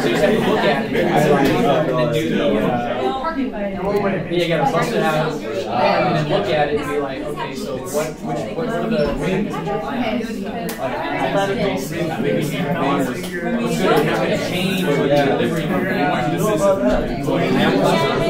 you just have to look at it, and then do the, yeah, you gotta bust it out, and then look at it and be like, okay, so what, which, what are the things that you're planning? Like, maybe some honors, what's gonna, what's gonna change with the delivery company? And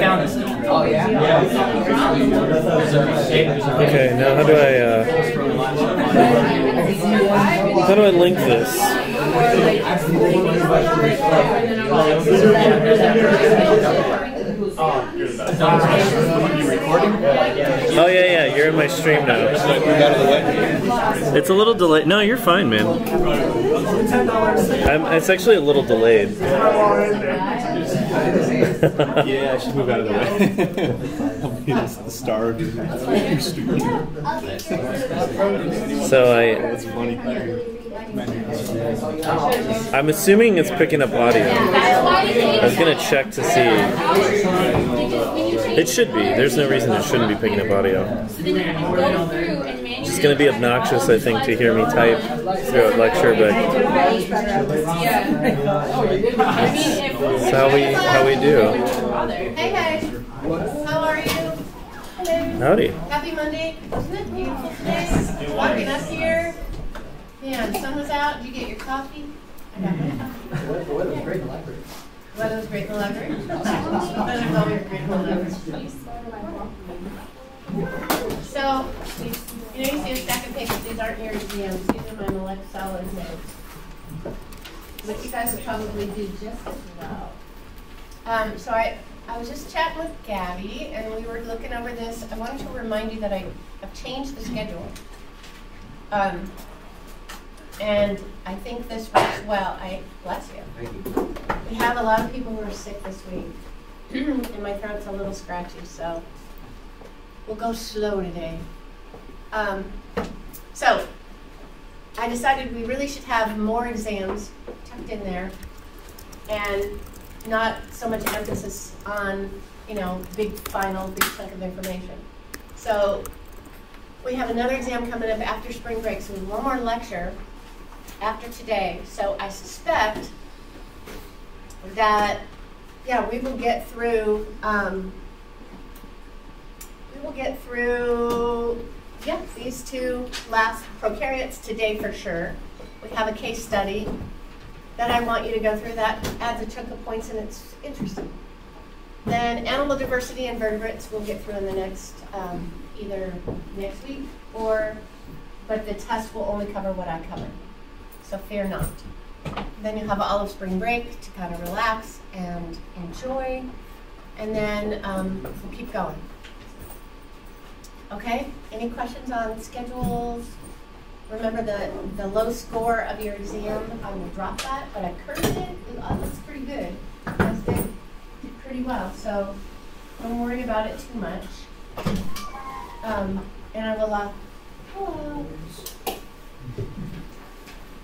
found this. Oh, yeah? Okay, now how do I, uh, how do I link this? Oh, oh yeah, yeah, you're in my stream now. It's a little delayed. No, you're fine, man. I'm, it's actually a little delayed. yeah, I should move out of the way. I'll be the, the star of your stream. So I, That's funny. I'm assuming it's picking up audio. I was gonna check to see. It should be. There's no reason it shouldn't be picking up audio. It's gonna be obnoxious, I think, to hear me type throughout lecture, but that's how we how we do. Hey guys, how are you? Hello. Howdy. Happy Monday. Isn't it beautiful today? Walking up here. Yeah, the sun was out. Did you get your coffee? I got my coffee. The weather was great in the library. Weather was great in the library. Weather's always great in the library. So, you know, you see a stack of papers. These aren't your exams. These are my molecular exams. But you guys would probably do just as well. Um, so I, I was just chatting with Gabby, and we were looking over this. I wanted to remind you that I've changed the schedule. Um, and I think this works well. I bless you. Thank you. We have a lot of people who are sick this week, and my throat's a little scratchy, so we'll go slow today. Um, so I decided we really should have more exams tucked in there, and not so much emphasis on, you know, big final, big chunk of information. So we have another exam coming up after spring break, so we have one more lecture after today. So I suspect that, yeah, we will get through, um, we will get through, yeah, these two last prokaryotes today for sure. We have a case study that I want you to go through. That adds a chunk of points and it's interesting. Then animal diversity and vertebrates we'll get through in the next, um, either next week or, but the test will only cover what I cover. So fear not. Then you'll have all of spring break to kind of relax and enjoy. And then um, we'll keep going. Okay? Any questions on schedules? Remember the, the low score of your exam, I will drop that, but I curved it. It uh, looks pretty good. You guys did, did pretty well, so don't worry about it too much. Um, and I will, uh, hello.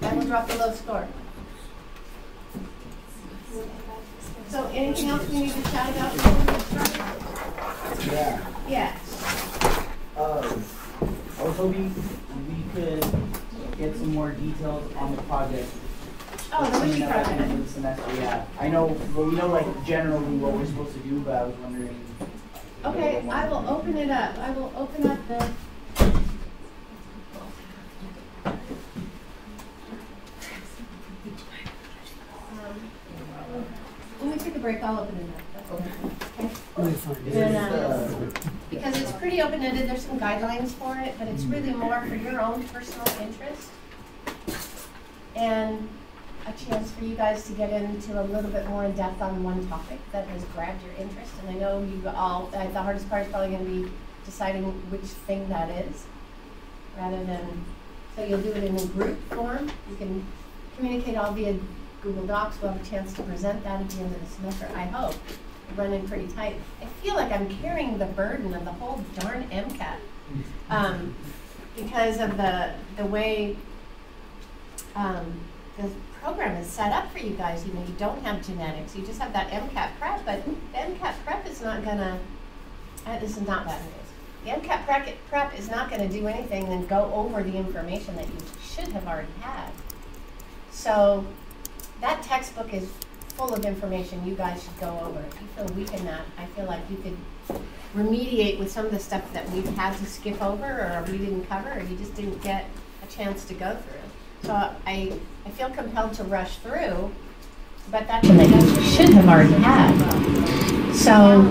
I will drop the low score. So anything else we need to chat about before we get started? Yeah. Yes. Um, I was hoping we could get some more details on the project. Oh, the wiki Cleaning the end project. of the semester, yeah. I know, well, we know like generally what we're supposed to do, but I was wondering. Okay, I will open it up. I will open up the. We take a break, I'll open it up. Okay? And, uh, Because it's pretty open-ended, there's some guidelines for it, but it's really more for your own personal interest. And a chance for you guys to get into a little bit more in depth on one topic that has grabbed your interest. And I know you all, uh, the hardest part is probably gonna be deciding which thing that is, rather than, so you'll do it in a group form. You can communicate all via Google Docs. We'll have a chance to present that at the end of the semester, I hope. Running pretty tight. I feel like I'm carrying the burden of the whole darn MCAT. Um, because of the, the way, um, the program is set up for you guys. You know, you don't have genetics. You just have that MCAT prep, but the MCAT prep is not gonna, uh, this is not bad news. The MCAT prep, is not gonna do anything than go over the information that you should have already had. So that textbook is full of information you guys should go over. If you feel weak in that, I feel like you could remediate with some of the stuff that we've had to skip over or we didn't cover or you just didn't get a chance to go through. So I, I feel compelled to rush through, but that's what I guess you should have already had. So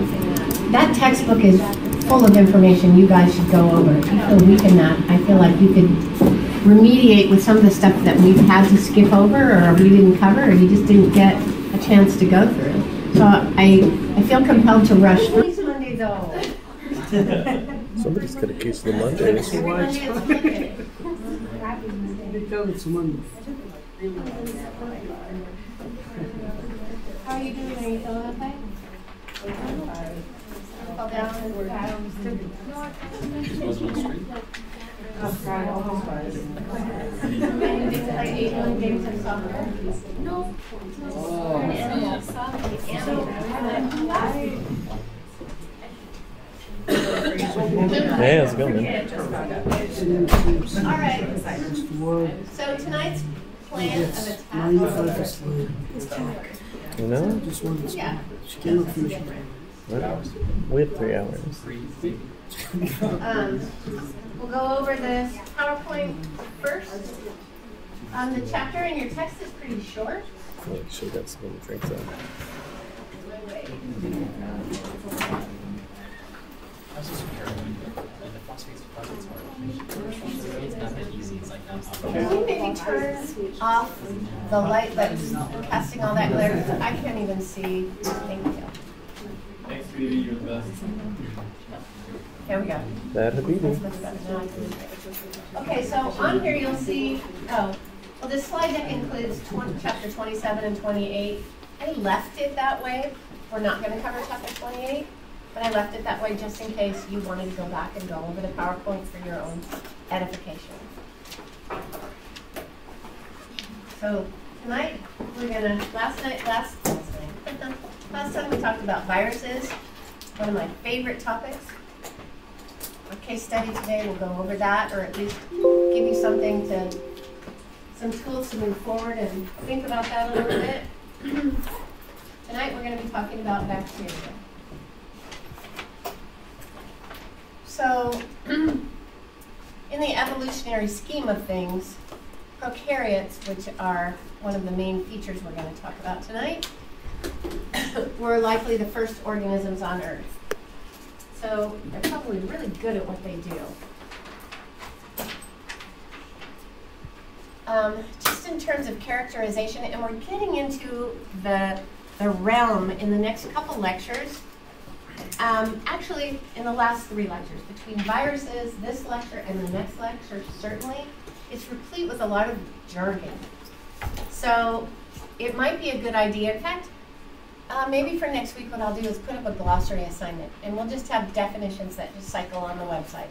that textbook is full of information you guys should go over. If you feel weak in that, I feel like you could remediate with some of the stuff that we've had to skip over or we didn't cover or you just didn't get a chance to go through. So I, I feel compelled to rush through. It's Monday though. Somebody's got a case of the Mondays. Every Monday it's Monday. How are you doing? Are you feeling okay? Fall down and And No. Hey, how's it going, man? All right. So tonight's plan of attack. You know? Yeah. What? We have three hours. Um, we'll go over this PowerPoint first. Um, the chapter in your text is pretty short. Make sure that's some drinks out. Can you maybe turn off the light that's casting all that glare? 'Cause I can't even see. Thank you. Thanks, Phoebe, you're the best. Here we go. That Habibi. That's much better. Now I can see it. Okay, so on here you'll see, oh, well, this slide deck includes 20, chapter 27 and 28. I left it that way. We're not going to cover chapter 28, but I left it that way just in case you wanted to go back and go over the PowerPoint for your own edification. So tonight we're gonna. Last night, last last night, last time we talked about viruses. One of my favorite topics. Our case study today will go over that, or at least give you something to, some tools to move forward and think about that a little bit. Tonight we're going to be talking about bacteria. So, in the evolutionary scheme of things, prokaryotes, which are one of the main features we're going to talk about tonight, were likely the first organisms on Earth. So they're probably really good at what they do. Um, just in terms of characterization, and we're getting into the, the realm in the next couple lectures. Um, actually, in the last three lectures, between viruses, this lecture, and the next lecture, certainly, it's replete with a lot of jargon. So it might be a good idea. In fact, uh, maybe for next week, what I'll do is put up a glossary assignment, and we'll just have definitions that just cycle on the website.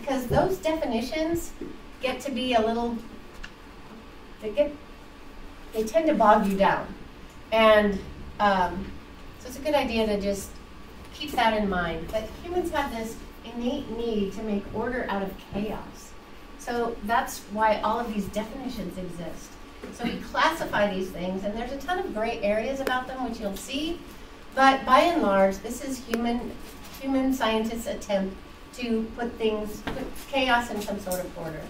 Because those definitions get to be a little, they get, they tend to bog you down. And um, so it's a good idea to just keep that in mind. That humans have this innate need to make order out of chaos. So that's why all of these definitions exist. So we classify these things, and there's a ton of gray areas about them, which you'll see. But by and large, this is human human scientists attempt to put things, put chaos in some sort of order.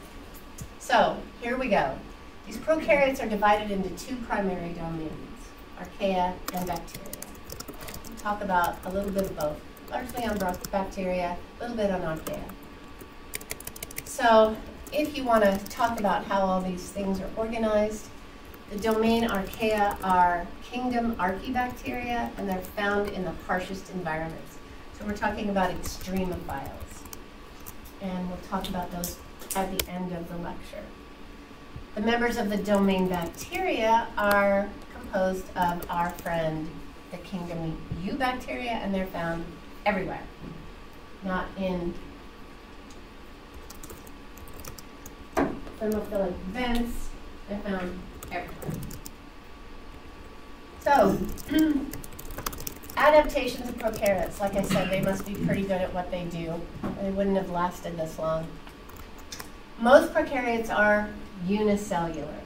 So, here we go. These prokaryotes are divided into two primary domains, archaea and bacteria. We'll talk about a little bit of both, largely on bacteria, a little bit on archaea. So, if you want to talk about how all these things are organized, the domain archaea are kingdom archaebacteria, and they're found in the harshest environments. So we're talking about extremophiles. And we'll talk about those at the end of the lecture. The members of the domain bacteria are composed of our friend, the kingdom eubacteria, and they're found everywhere, not in thermophilic vents. They're found everywhere. So, adaptations of prokaryotes, like I said, they must be pretty good at what they do. They wouldn't have lasted this long. Most prokaryotes are unicellular.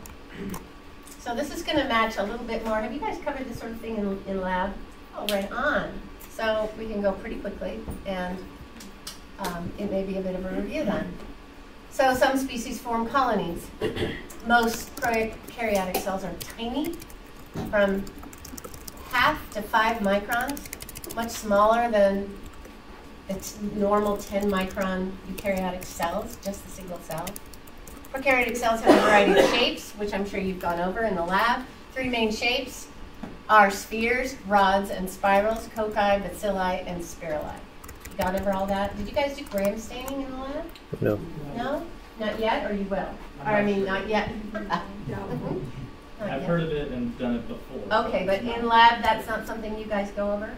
So this is going to match a little bit more. Have you guys covered this sort of thing in, in lab? Oh, right on. So we can go pretty quickly, and um, it may be a bit of a review then. So some species form colonies. Most prokaryotic cells are tiny, from half to five microns, much smaller than the normal 10 micron eukaryotic cells, just the single cell. Prokaryotic cells have a variety of shapes, which I'm sure you've gone over in the lab. Three main shapes are spheres, rods, and spirals, cocci, bacilli, and spirilla. You got over all that? Did you guys do gram staining in the lab? No. No? Not yet, or you will? Or, I mean, not yet? Mm-hmm. Not I've yet. heard of it and done it before. Okay, but in lab, that's not something you guys go over?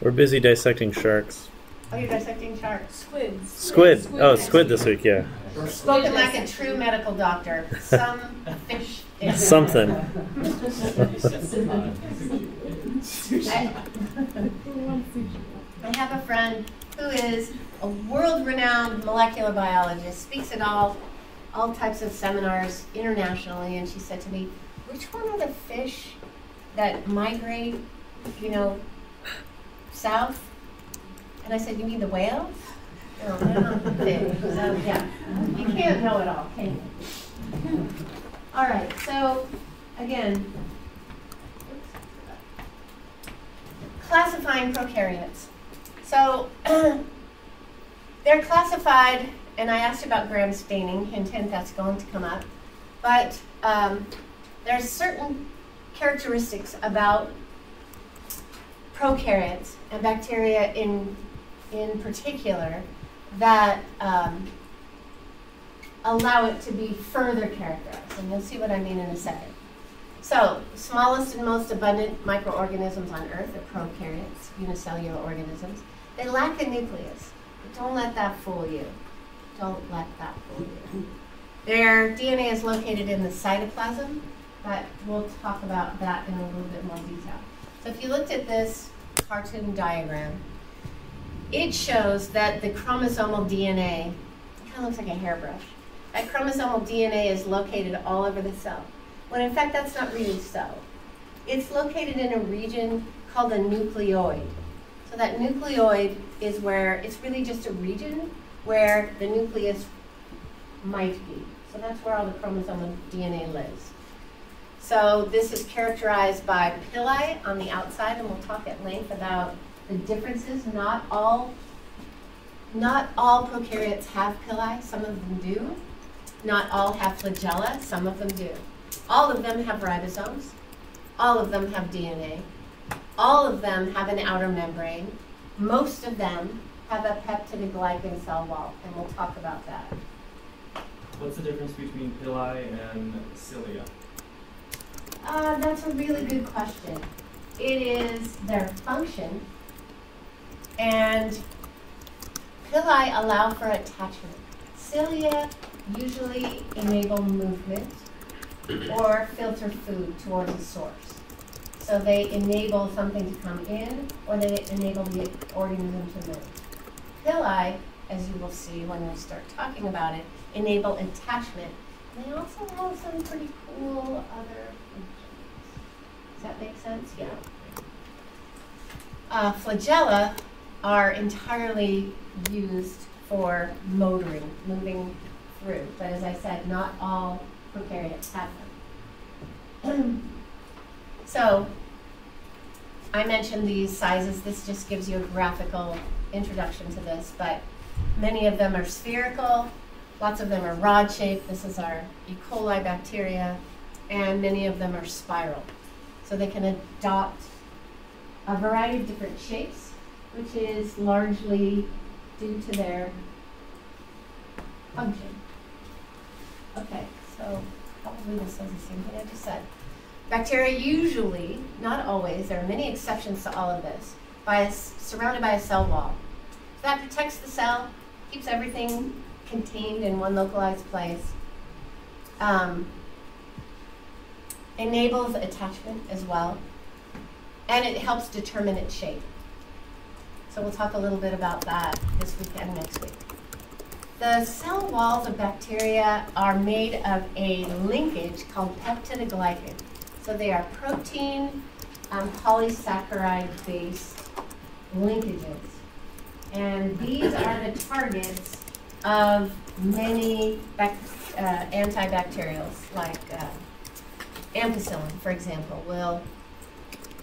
We're busy dissecting sharks. Oh, you're dissecting sharks. Squids. Squid. Oh, squid this week, yeah. Spoken like a true medical doctor. Some fish. Something. I I have a friend who is a world-renowned molecular biologist, speaks at all, all types of seminars internationally, and she said to me, which one are the fish that migrate, you know, south? And I said, you mean the whales? No, they're not the fish. So, yeah, you can't know it all, can you? All right, so, again, classifying prokaryotes. So they're classified, and I asked about gram staining, hint, hint, that's going to come up. But um, there's certain characteristics about prokaryotes and bacteria in, in particular that um, allow it to be further characterized. And you'll see what I mean in a second. So, smallest and most abundant microorganisms on Earth are prokaryotes, unicellular organisms. They lack a nucleus. But don't let that fool you. Don't let that fool you. Their DNA is located in the cytoplasm, but we'll talk about that in a little bit more detail. So if you looked at this cartoon diagram, it shows that the chromosomal DNA, it kind of looks like a hairbrush. That chromosomal DNA is located all over the cell, when in fact that's not really so. It's located in a region called a nucleoid. So that nucleoid is where, it's really just a region where the nucleus might be. So that's where all the chromosomal DNA lives. So this is characterized by pili on the outside, and we'll talk at length about the differences. Not all, not all prokaryotes have pili, some of them do. Not all have flagella, some of them do. All of them have ribosomes. All of them have DNA. All of them have an outer membrane. Most of them have a peptidoglycan cell wall, and we'll talk about that. What's the difference between pili and cilia? Uh, that's a really good question. It is their function, and pili allow for attachment. Cilia usually enable movement or filter food towards a source. So they enable something to come in, or they enable the organism to move. Pili, as you will see when we start talking about it, enable attachment. And they also have some pretty cool other functions. Does that make sense? Yeah. Uh, flagella are entirely used for motoring, moving through. But as I said, not all prokaryotes have them. so I mentioned these sizes. This just gives you a graphical introduction to this, but many of them are spherical. Lots of them are rod shaped. This is our E. coli bacteria, and many of them are spiral. So they can adopt a variety of different shapes, which is largely due to their function. Okay, so probably this says the same thing I just said. Bacteria usually, not always, there are many exceptions to all of this, by a, surrounded by a cell wall. So that protects the cell, keeps everything contained in one localized place, um, enables attachment as well, and it helps determine its shape. So we'll talk a little bit about that this week and next week. The cell walls of bacteria are made of a linkage called peptidoglycan. So they are protein um, polysaccharide-based linkages. And these are the targets of many uh, antibacterials, like uh, ampicillin, for example, will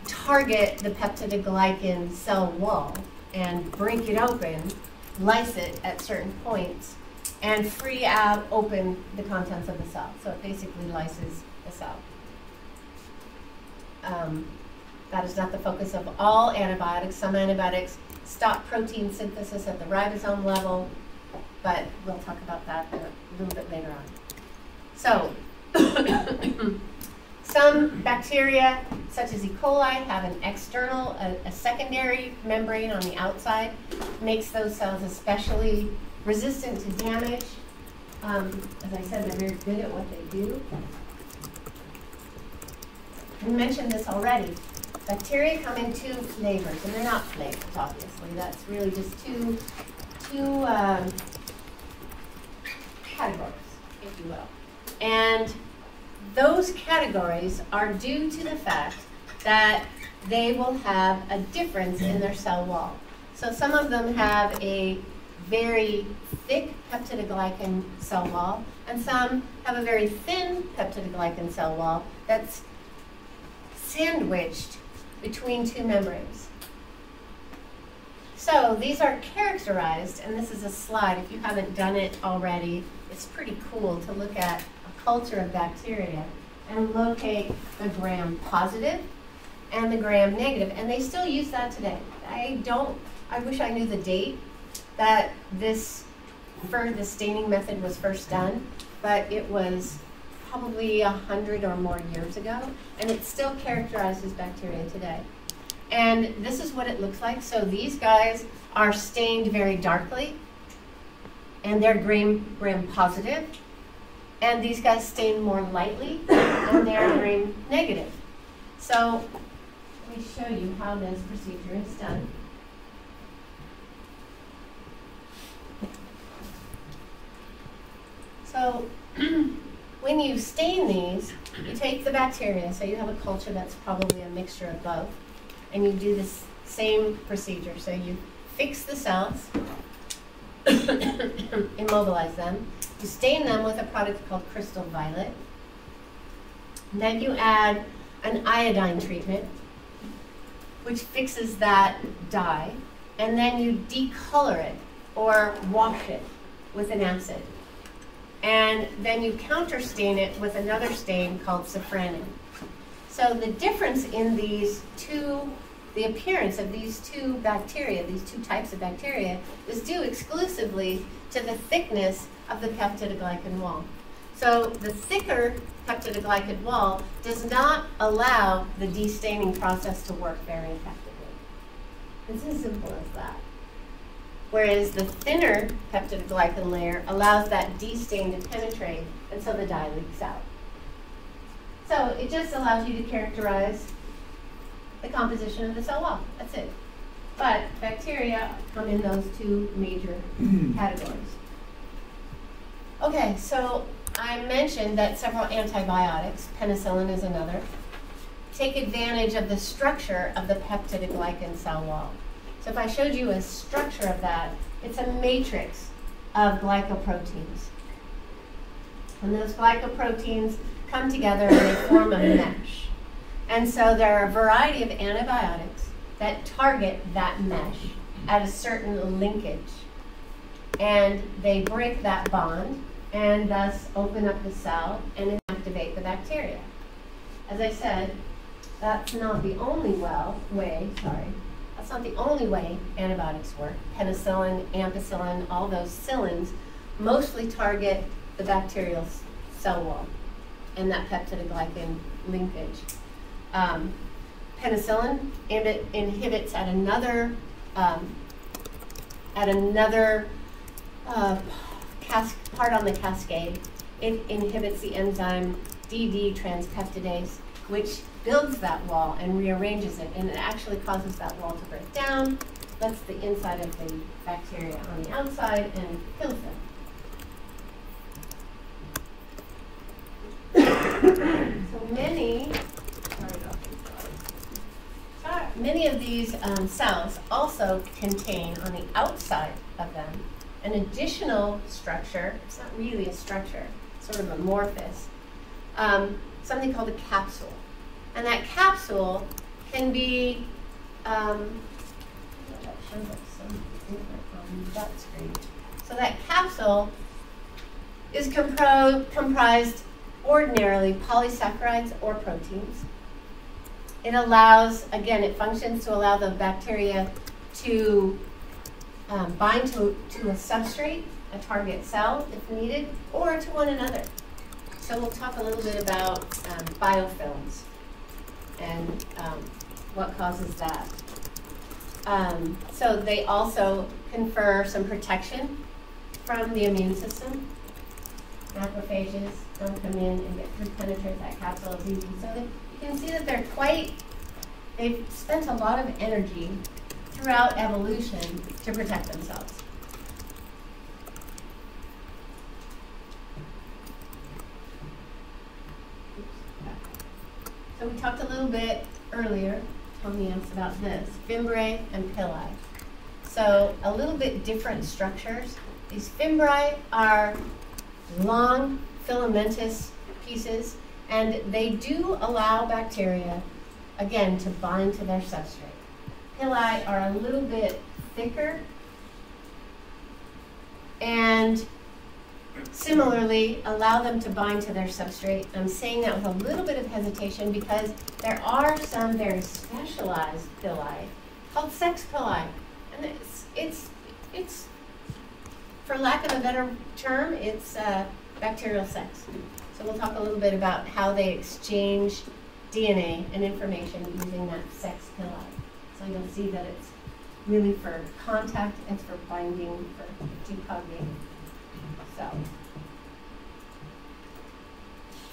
target the peptidoglycan cell wall and break it open, lyse it at certain points, and free out, open the contents of the cell. So it basically lyses the cell. Um, that is not the focus of all antibiotics. Some antibiotics stop protein synthesis at the ribosome level, but we'll talk about that a little bit later on. So, some bacteria, such as E. coli, have an external, a, a, secondary membrane on the outside, makes those cells especially resistant to damage. Um, as I said, they're very good at what they do. We mentioned this already. Bacteria come in two flavors, and they're not flavors, obviously. That's really just two, two um, categories, if you will. And those categories are due to the fact that they will have a difference in their cell wall. So some of them have a very thick peptidoglycan cell wall, and some have a very thin peptidoglycan cell wall that's sandwiched between two membranes. So these are characterized, and this is a slide, if you haven't done it already, it's pretty cool to look at a culture of bacteria and locate the gram positive and the gram negative, and they still use that today. I don't, I wish I knew the date that this, for the staining method was first done, but it was probably a hundred or more years ago, and it still characterizes bacteria today. And this is what it looks like. So these guys are stained very darkly, and they're gram, gram positive. And these guys stain more lightly, and they're gram negative. So let me show you how this procedure is done. So when you stain these, you take the bacteria, so you have a culture that's probably a mixture of both, and you do this same procedure. So you fix the cells, immobilize them, you stain them with a product called crystal violet, then you add an iodine treatment, which fixes that dye, and then you decolor it or wash it with an acid and then you counter stain it with another stain called safranin. So the difference in these two, the appearance of these two bacteria, these two types of bacteria, is due exclusively to the thickness of the peptidoglycan wall. So the thicker peptidoglycan wall does not allow the destaining process to work very effectively. It's as simple as that whereas the thinner peptidoglycan layer allows that destain to penetrate until the dye leaks out. So it just allows you to characterize the composition of the cell wall. That's it. But bacteria come in those two major categories. Okay, so I mentioned that several antibiotics, penicillin is another, take advantage of the structure of the peptidoglycan cell wall. So if I showed you a structure of that, it's a matrix of glycoproteins. And those glycoproteins come together and they form a mesh. And so there are a variety of antibiotics that target that mesh at a certain linkage. And they break that bond and thus open up the cell and inactivate the bacteria. As I said, that's not the only well, way, sorry, that's not the only way antibiotics work. Penicillin, ampicillin, all those cillins mostly target the bacterial cell wall and that peptidoglycan linkage. Um, penicillin inhibits at another um, at another uh, part on the cascade. It inhibits the enzyme DD transpeptidase, which builds that wall and rearranges it, and it actually causes that wall to break down, lets the inside of the bacteria on the outside, and kills them. so many, many of these um, cells also contain on the outside of them an additional structure. It's not really a structure, it's sort of amorphous. Um, something called a capsule. And that capsule can be, um, that shows up some different on that screen. So that capsule is compro comprised ordinarily polysaccharides or proteins. It allows, again, it functions to allow the bacteria to um, bind to, to a substrate, a target cell if needed, or to one another. So we'll talk a little bit about um, biofilms and um, what causes that. Um, so they also confer some protection from the immune system. Macrophages don't come in and get through, penetrate that capsule as easy. So you can see that they're quite, they've spent a lot of energy throughout evolution to protect themselves. So we talked a little bit earlier, Tony asked about this, fimbriae and pili. So a little bit different structures. These fimbriae are long filamentous pieces, and they do allow bacteria, again, to bind to their substrate pili are a little bit thicker and similarly allow them to bind to their substrate. I'm saying that with a little bit of hesitation because there are some very specialized pili called sex pili. And it's, it's, it's for lack of a better term, it's uh, bacterial sex. So we'll talk a little bit about how they exchange DNA and information using that sex pili. So you'll see that it's really for contact, it's for binding, for decoupling. So,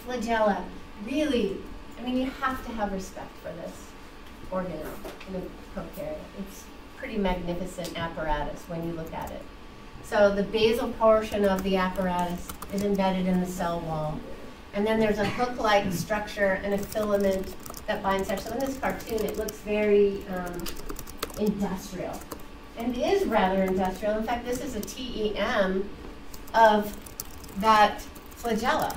flagella, really, I mean, you have to have respect for this organ in a prokaryote. It's pretty magnificent apparatus when you look at it. So the basal portion of the apparatus is embedded in the cell wall. And then there's a hook-like structure and a filament that binds there. So in this cartoon, it looks very um, industrial. And is rather industrial. In fact, this is a TEM of that flagella.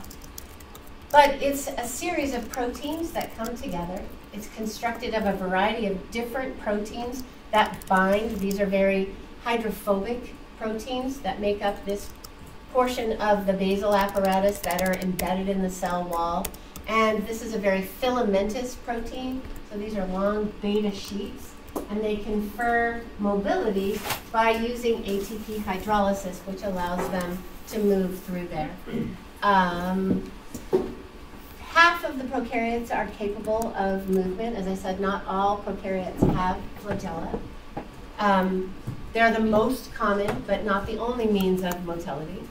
But it's a series of proteins that come together. It's constructed of a variety of different proteins that bind. These are very hydrophobic proteins that make up this portion of the basal apparatus that are embedded in the cell wall. And this is a very filamentous protein. So these are long beta sheets. And they confer mobility by using ATP hydrolysis, which allows them to move through there. Um, half of the prokaryotes are capable of movement. As I said, not all prokaryotes have flagella. Um, they're the most common, but not the only means of motility.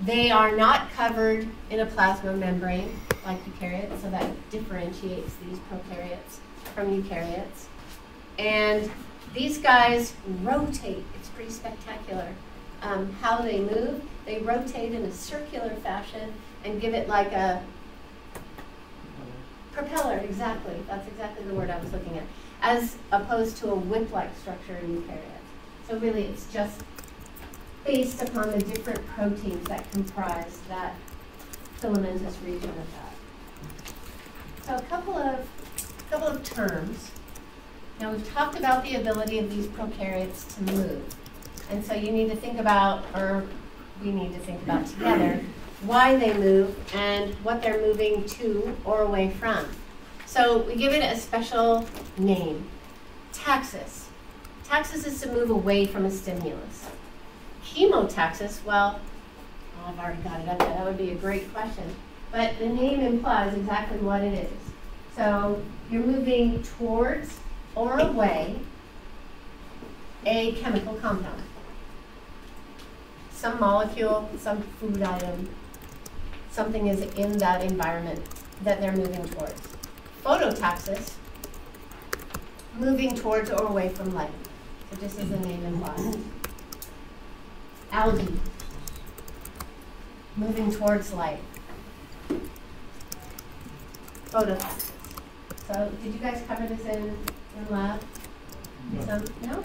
They are not covered in a plasma membrane like eukaryotes, so that differentiates these prokaryotes from eukaryotes. And these guys rotate. It's pretty spectacular um, how they move. They rotate in a circular fashion and give it like a Propeller, exactly. That's exactly the word I was looking at. As opposed to a whip-like structure in eukaryotes. So really, it's just based upon the different proteins that comprise that filamentous region of that. So a couple of, couple of terms. Now we've talked about the ability of these prokaryotes to move. And so you need to think about, or we need to think about together, why they move and what they're moving to or away from. So we give it a special name, taxis. Taxis is to move away from a stimulus. Chemotaxis, well, oh, I've already got it up there. That would be a great question. But the name implies exactly what it is. So you're moving towards or away a chemical compound. Some molecule, some food item, something is in that environment that they're moving towards. Phototaxis, moving towards or away from light. So just as the name implies. Algae, moving towards light. Photosynthesis. So did you guys cover this in, No. Some, no?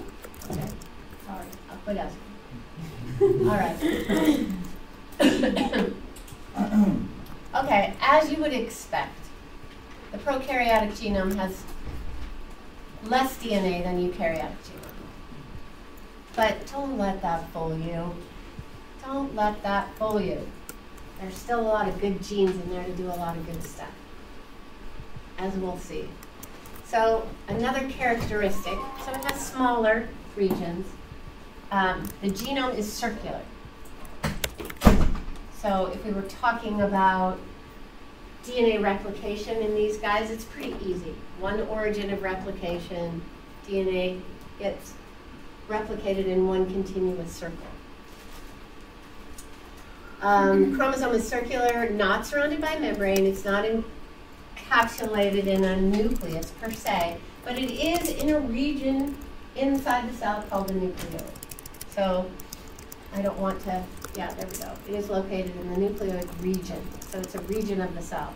Okay, sorry, I'll quit asking. All right. Okay, as you would expect, the prokaryotic genome has less DNA than eukaryotic genome. But don't let that fool you. Don't let that fool you. There's still a lot of good genes in there to do a lot of good stuff, as we'll see. So another characteristic, so it has smaller regions. Um, the genome is circular. So if we were talking about DNA replication in these guys, it's pretty easy. One origin of replication, DNA gets replicated in one continuous circle. Um, chromosome is circular, not surrounded by membrane. It's not encapsulated in a nucleus per se, but it is in a region inside the cell called the nucleus. So I don't want to yeah, there we go. It is located in the nucleoid region, so it's a region of the cell.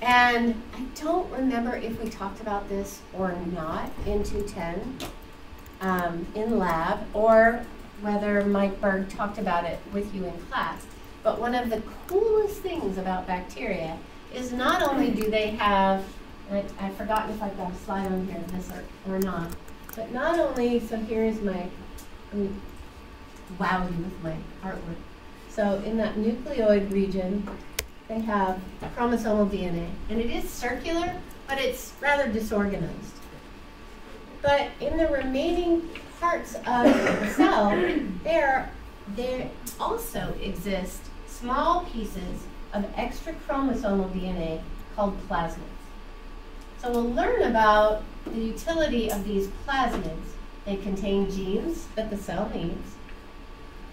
And I don't remember if we talked about this or not in 210 um, in lab, or whether Mike Berg talked about it with you in class. But one of the coolest things about bacteria is not only do they have, I, I've forgotten if I've got a slide on here, this or, or not, but not only, so here's my, wow you with my artwork. So in that nucleoid region, they have chromosomal DNA. And it is circular, but it's rather disorganized. But in the remaining parts of the cell, there, there also exist small pieces of extra chromosomal DNA called plasmids. So we'll learn about the utility of these plasmids. They contain genes that the cell needs.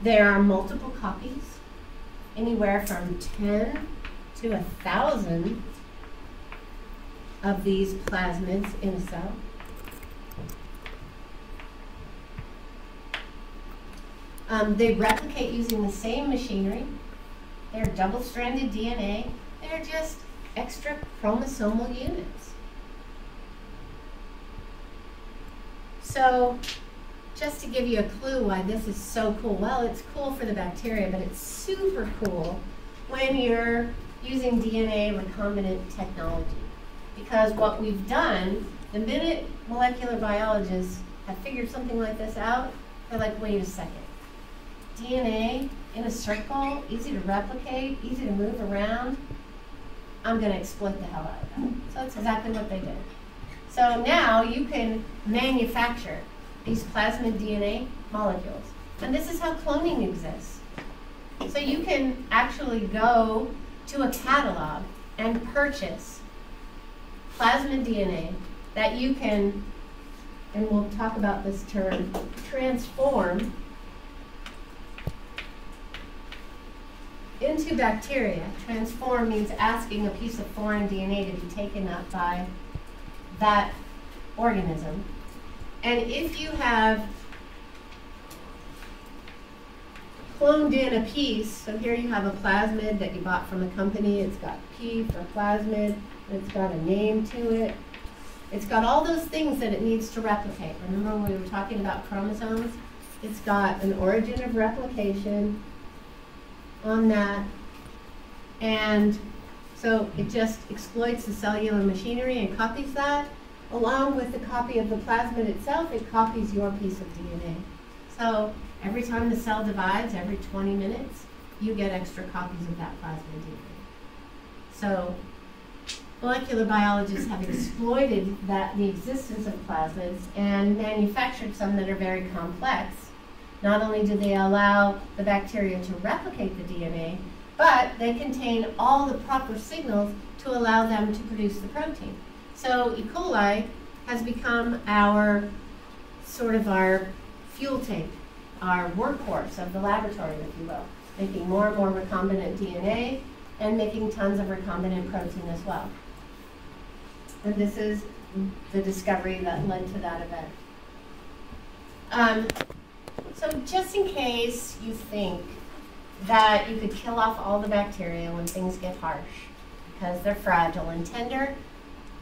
There are multiple copies, anywhere from 10 to a 1,000 of these plasmids in a cell. Um, they replicate using the same machinery. They're double-stranded DNA. They're just extra chromosomal units. So just to give you a clue why this is so cool, well, it's cool for the bacteria, but it's super cool when you're using DNA recombinant technology. Because what we've done, the minute molecular biologists have figured something like this out, they're like, wait a second. DNA in a circle, easy to replicate, easy to move around. I'm going to exploit the hell out of that. So that's exactly what they did. So now you can manufacture these plasmid DNA molecules. And this is how cloning exists. So you can actually go to a catalog and purchase plasmid DNA that you can, and we'll talk about this term, transform into bacteria. Transform means asking a piece of foreign DNA to be taken up by that organism and if you have cloned in a piece. So here you have a plasmid that you bought from a company. It's got P for plasmid. It's got a name to it. It's got all those things that it needs to replicate. Remember when we were talking about chromosomes? It's got an origin of replication on that. And so it just exploits the cellular machinery and copies that. Along with the copy of the plasmid itself, it copies your piece of DNA. So every time the cell divides, every 20 minutes, you get extra copies of that plasmid DNA. So molecular biologists have exploited that the existence of plasmids and manufactured some that are very complex. Not only do they allow the bacteria to replicate the DNA, but they contain all the proper signals to allow them to produce the protein. So E. coli has become our sort of our fuel tank, our workhorse of the laboratory, if you will, making more and more recombinant DNA and making tons of recombinant protein as well. And this is the discovery that led to that event. Um, so just in case you think that you could kill off all the bacteria when things get harsh because they're fragile and tender,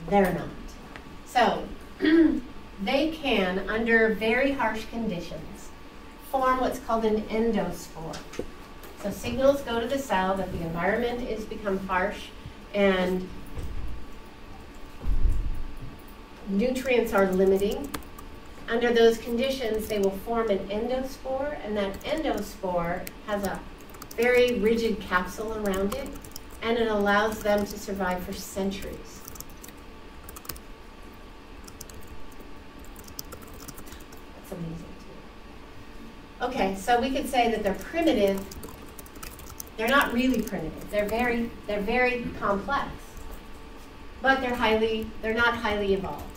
they're not. So they can, under very harsh conditions, form what's called an endospore. So signals go to the cell that the environment is become harsh and nutrients are limiting. Under those conditions, they will form an endospore, and that endospore has a very rigid capsule around it, and it allows them to survive for centuries. That's amazing, too. Okay, so we could say that they're primitive. They're not really primitive. They're very, they're very complex, but they're highly, they're not highly evolved.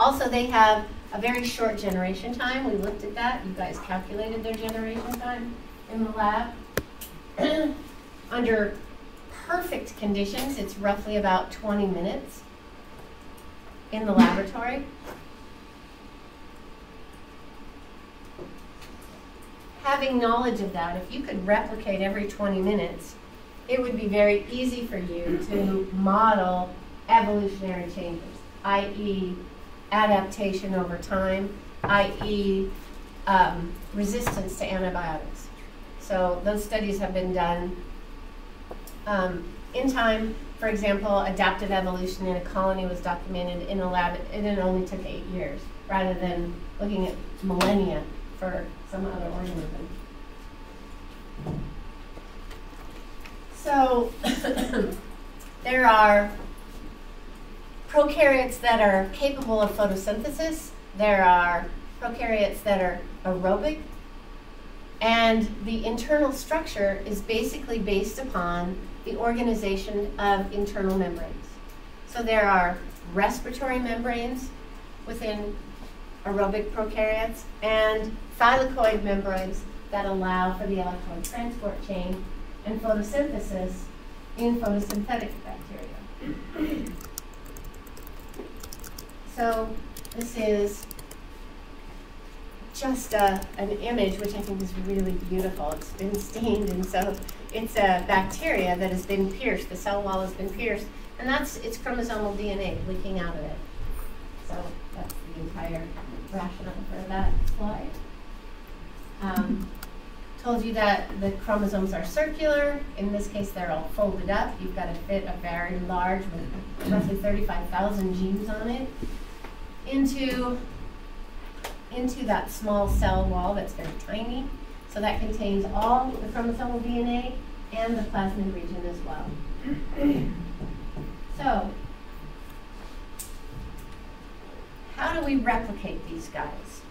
Also, they have a very short generation time. We looked at that. You guys calculated their generation time in the lab. Under perfect conditions, it's roughly about 20 minutes in the laboratory. Having knowledge of that, if you could replicate every 20 minutes, it would be very easy for you to model evolutionary changes, i.e., adaptation over time, i.e., um, resistance to antibiotics. So those studies have been done um, in time. For example, adaptive evolution in a colony was documented in a lab, and it only took eight years, rather than looking at millennia for some other organism. So there are prokaryotes that are capable of photosynthesis. There are prokaryotes that are aerobic. And the internal structure is basically based upon the organization of internal membranes. So there are respiratory membranes within aerobic prokaryotes and thylakoid membranes that allow for the electron transport chain and photosynthesis in photosynthetic bacteria. So this is just a, an image which I think is really beautiful. It's been stained, and so it's a bacteria that has been pierced. The cell wall has been pierced, and that's its chromosomal DNA leaking out of it. So that's the entire rationale for that slide. Um, told you that the chromosomes are circular. In this case, they're all folded up. You've got to fit a very large, with roughly 35,000 genes on it, into into that small cell wall that's very tiny. So that contains all the chromosomal DNA and the plasmid region as well. so, how do we replicate these guys?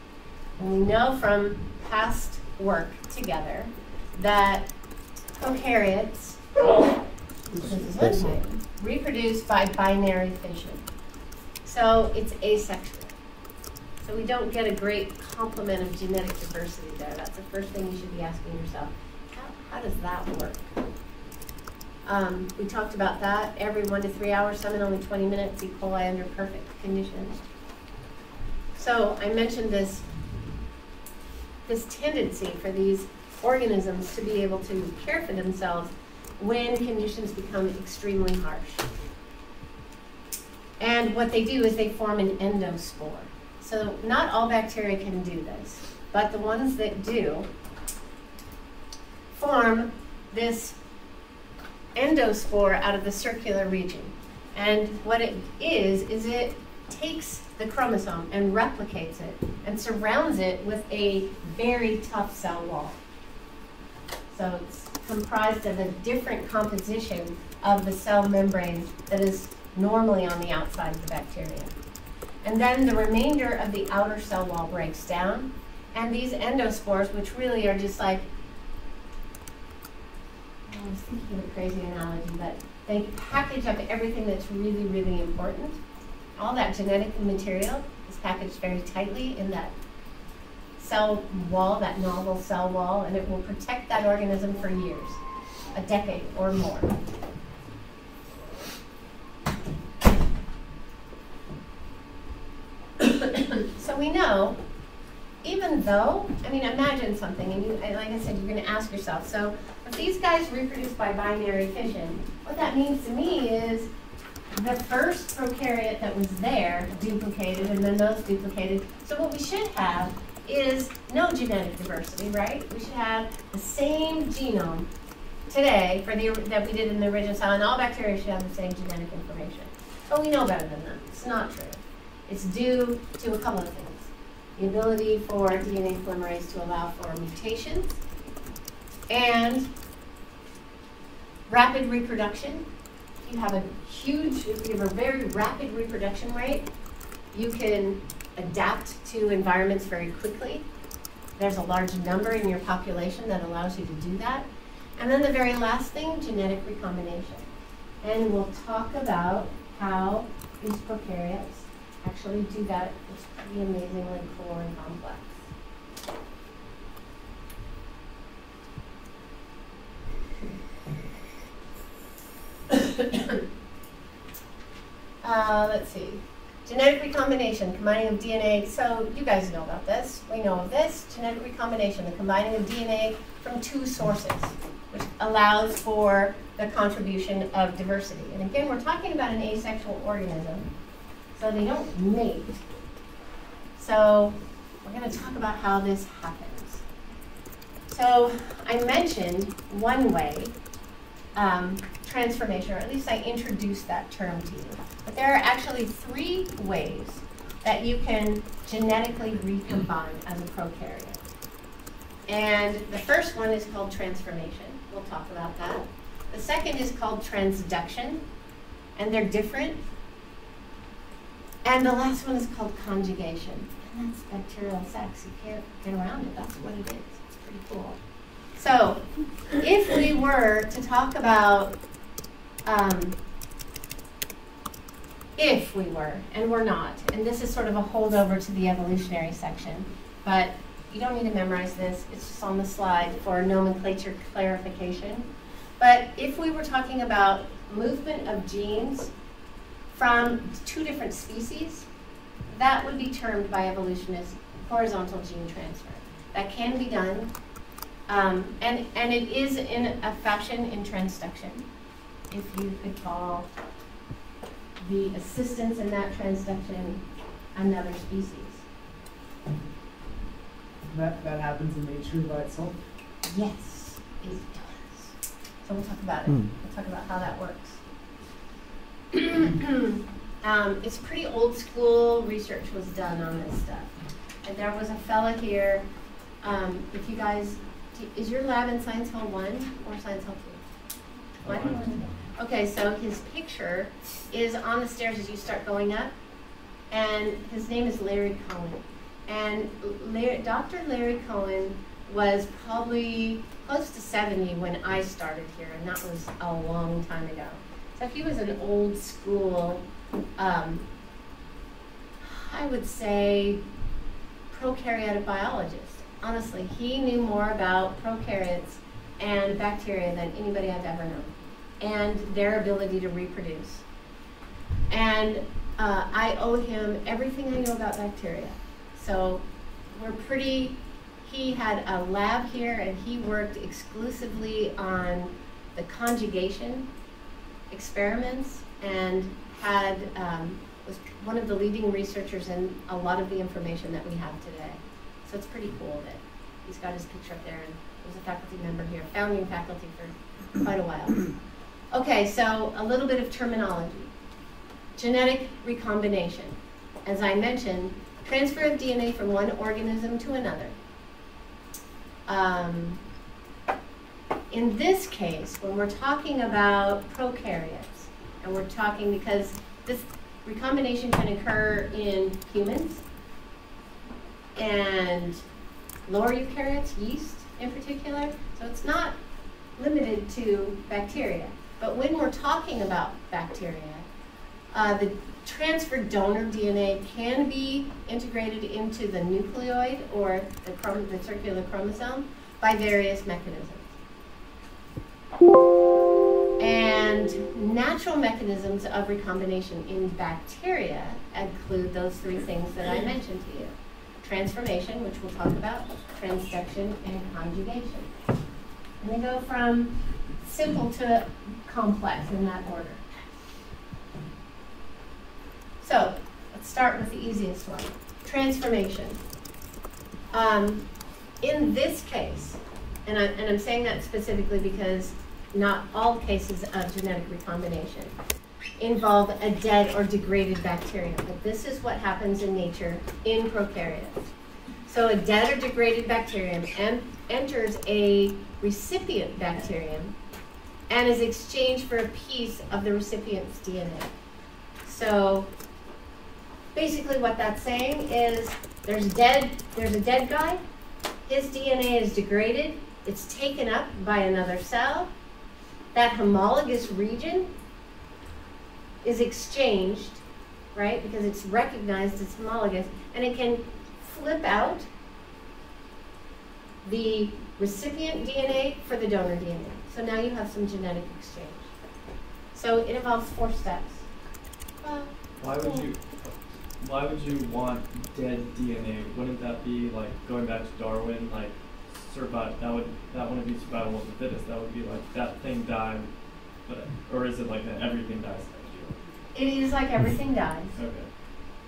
And we know from past work together that prokaryotes reproduce by binary fission. So it's asexual. So we don't get a great complement of genetic diversity there. That's the first thing you should be asking yourself. How, how does that work? Um, we talked about that. Every one to three hours, some in only 20 minutes, E. coli under perfect conditions. So I mentioned this this tendency for these organisms to be able to care for themselves when conditions become extremely harsh. And what they do is they form an endospore. So not all bacteria can do this, but the ones that do form this endospore out of the circular region. And what it is, is it takes the chromosome and replicates it and surrounds it with a very tough cell wall. So it's comprised of a different composition of the cell membrane that is normally on the outside of the bacteria. And then the remainder of the outer cell wall breaks down, and these endospores, which really are just like, I was thinking of a crazy analogy, but they package up everything that's really, really important. All that genetic material is packaged very tightly in that cell wall, that novel cell wall, and it will protect that organism for years, a decade or more. We know, even though, I mean, imagine something, and you, like I said, you're going to ask yourself, so if these guys reproduce by binary fission, what that means to me is the first prokaryote that was there duplicated, and then those duplicated. So what we should have is no genetic diversity, right? We should have the same genome today for the that we did in the original cell, and all bacteria should have the same genetic information. But we know better than that. It's not true. It's due to a couple of things. The ability for DNA polymerase to allow for mutations and rapid reproduction. If you have a huge, if you have a very rapid reproduction rate, you can adapt to environments very quickly. There's a large number in your population that allows you to do that. And then the very last thing, genetic recombination. And we'll talk about how these prokaryotes actually do that. It's pretty amazingly cool and complex. uh, let's see. Genetic recombination, combining of DNA. So you guys know about this. We know of this. Genetic recombination, the combining of DNA from two sources, which allows for the contribution of diversity. And again, we're talking about an asexual organism. So they don't mate. So we're going to talk about how this happens. So I mentioned one way um, transformation, or at least I introduced that term to you. But there are actually three ways that you can genetically recombine as a prokaryote. And the first one is called transformation. We'll talk about that. The second is called transduction, and they're different. And the last one is called conjugation, and that's bacterial sex. You can't get around it. That's what it is. It's pretty cool. So, if we were to talk about, um, if we were, and we're not, and this is sort of a holdover to the evolutionary section, but you don't need to memorize this, it's just on the slide for nomenclature clarification. But if we were talking about movement of genes from two different species, that would be termed by evolutionists horizontal gene transfer. That can be done um, and, and it is in a fashion in transduction. If you could call the assistance in that transduction another species. That, that happens in nature by itself? Yes, it does. So we'll talk about it. Hmm. We'll talk about how that works. um, it's pretty old school research was done on this stuff. And there was a fella here, um, if you guys is your lab in Science Hall 1 or Science Hall 2? One. Okay, so his picture is on the stairs as you start going up, and his name is Larry Cohen. And Larry, Dr. Larry Cohen was probably close to 70 when I started here, and that was a long time ago. So he was an old school, um, I would say, prokaryotic biologist honestly, he knew more about prokaryotes and bacteria than anybody I've ever known, and their ability to reproduce. And uh, I owe him everything I know about bacteria. So we're pretty, he had a lab here and he worked exclusively on the conjugation experiments and had um, was one of the leading researchers in a lot of the information that we have today. So it's pretty cool that he's got his picture up there and was a faculty member here, founding faculty for quite a while. Okay, so a little bit of terminology. Genetic recombination. As I mentioned, transfer of DNA from one organism to another. Um, in this case, when we're talking about prokaryotes, and we're talking because this recombination can occur in humans and lower eukaryotes, yeast in particular, so it's not limited to bacteria. But when we're talking about bacteria, uh, the transferred donor DNA can be integrated into the nucleoid or the, the circular chromosome by various mechanisms. And natural mechanisms of recombination in bacteria include those three things that I mentioned to you. Transformation, which we'll talk about, transduction, and conjugation. And they go from simple to complex in that order. So let's start with the easiest one transformation. Um, in this case, and, I, and I'm saying that specifically because not all cases of genetic recombination involve a dead or degraded bacterium, but this is what happens in nature in prokaryotes. So a dead or degraded bacterium en enters a recipient bacterium and is exchanged for a piece of the recipient's DNA. So basically what that's saying is there's dead there's a dead guy, his DNA is degraded, it's taken up by another cell. That homologous region is exchanged, right? Because it's recognized as homologous, and it can flip out the recipient DNA for the donor DNA. So now you have some genetic exchange. So it involves four steps. Well, why would you why would you want dead DNA? Wouldn't that be like going back to Darwin, like survive that would that wouldn't be survival of the fittest. That would be like that thing died but or is it like that everything dies It is like everything dies. Okay.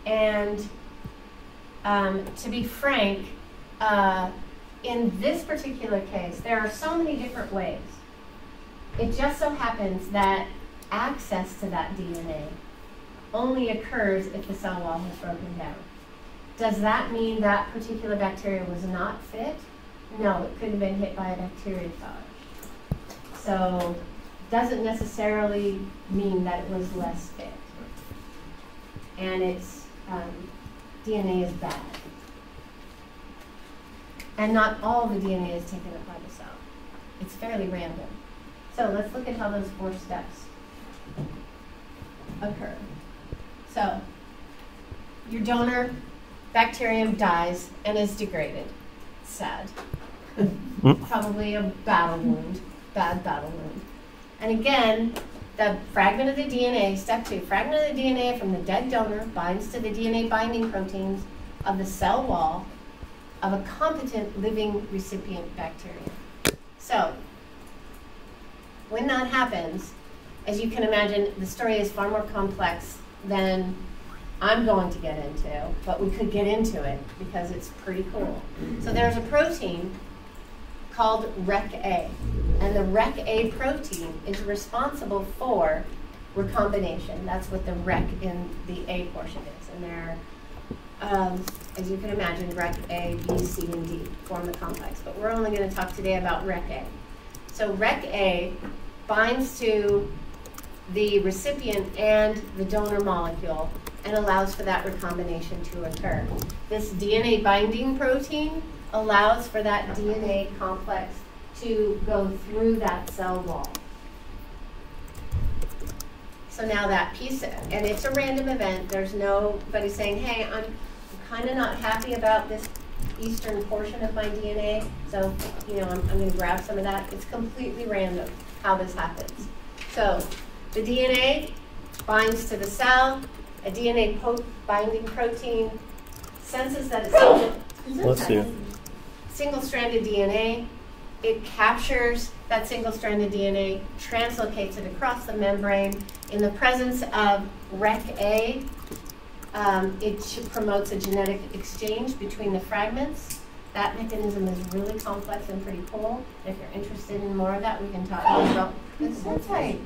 And um, to be frank, uh, in this particular case, there are so many different ways. It just so happens that access to that DNA only occurs if the cell wall has broken down. Does that mean that particular bacteria was not fit? No, it could have been hit by a bacteriophage. So doesn't necessarily mean that it was less fit. And its um, DNA is bad. And not all the DNA is taken up by the cell. It's fairly random. So let's look at how those four steps occur. So your donor bacterium dies and is degraded. Sad. Mm. Probably a battle wound, bad battle wound. And again, the fragment of the DNA, step two, fragment of the DNA from the dead donor binds to the DNA binding proteins of the cell wall of a competent living recipient bacteria. So, when that happens, as you can imagine, the story is far more complex than I'm going to get into, but we could get into it because it's pretty cool. So there's a protein called REC-A, and the REC-A protein is responsible for recombination. That's what the REC in the A portion is, and there um, as you can imagine, REC A, B, C, and D form the complex. But we're only going to talk today about REC A. So REC A binds to the recipient and the donor molecule and allows for that recombination to occur. This DNA binding protein allows for that DNA complex to go through that cell wall. So now that piece, and it's a random event, there's nobody saying, hey, I'm kind of not happy about this eastern portion of my DNA, so, you know, I'm, I'm going to grab some of that. It's completely random how this happens. So the DNA binds to the cell, a DNA binding protein senses that it's Bless you. Single-stranded DNA. It captures that single-stranded DNA, translocates it across the membrane. In the presence of REC-A, um, it promotes a genetic exchange between the fragments. That mechanism is really complex and pretty cool. If you're interested in more of that, we can talk about this. That's right.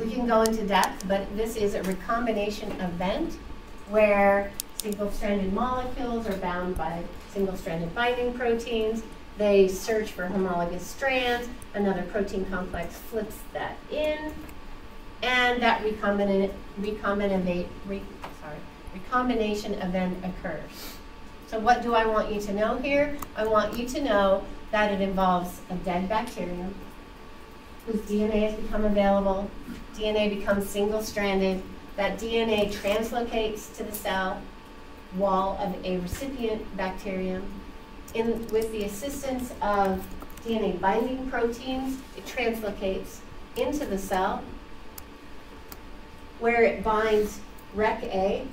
We can go into depth, but this is a recombination event where single-stranded molecules are bound by single-stranded binding proteins. They search for homologous strands. Another protein complex flips that in, and that recombinant, recombinant, re, sorry, recombination event occurs. So what do I want you to know here? I want you to know that it involves a dead bacterium whose DNA has become available. DNA becomes single-stranded. That DNA translocates to the cell wall of a recipient bacterium. In, with the assistance of DNA binding proteins, it translocates into the cell where it binds REC-A,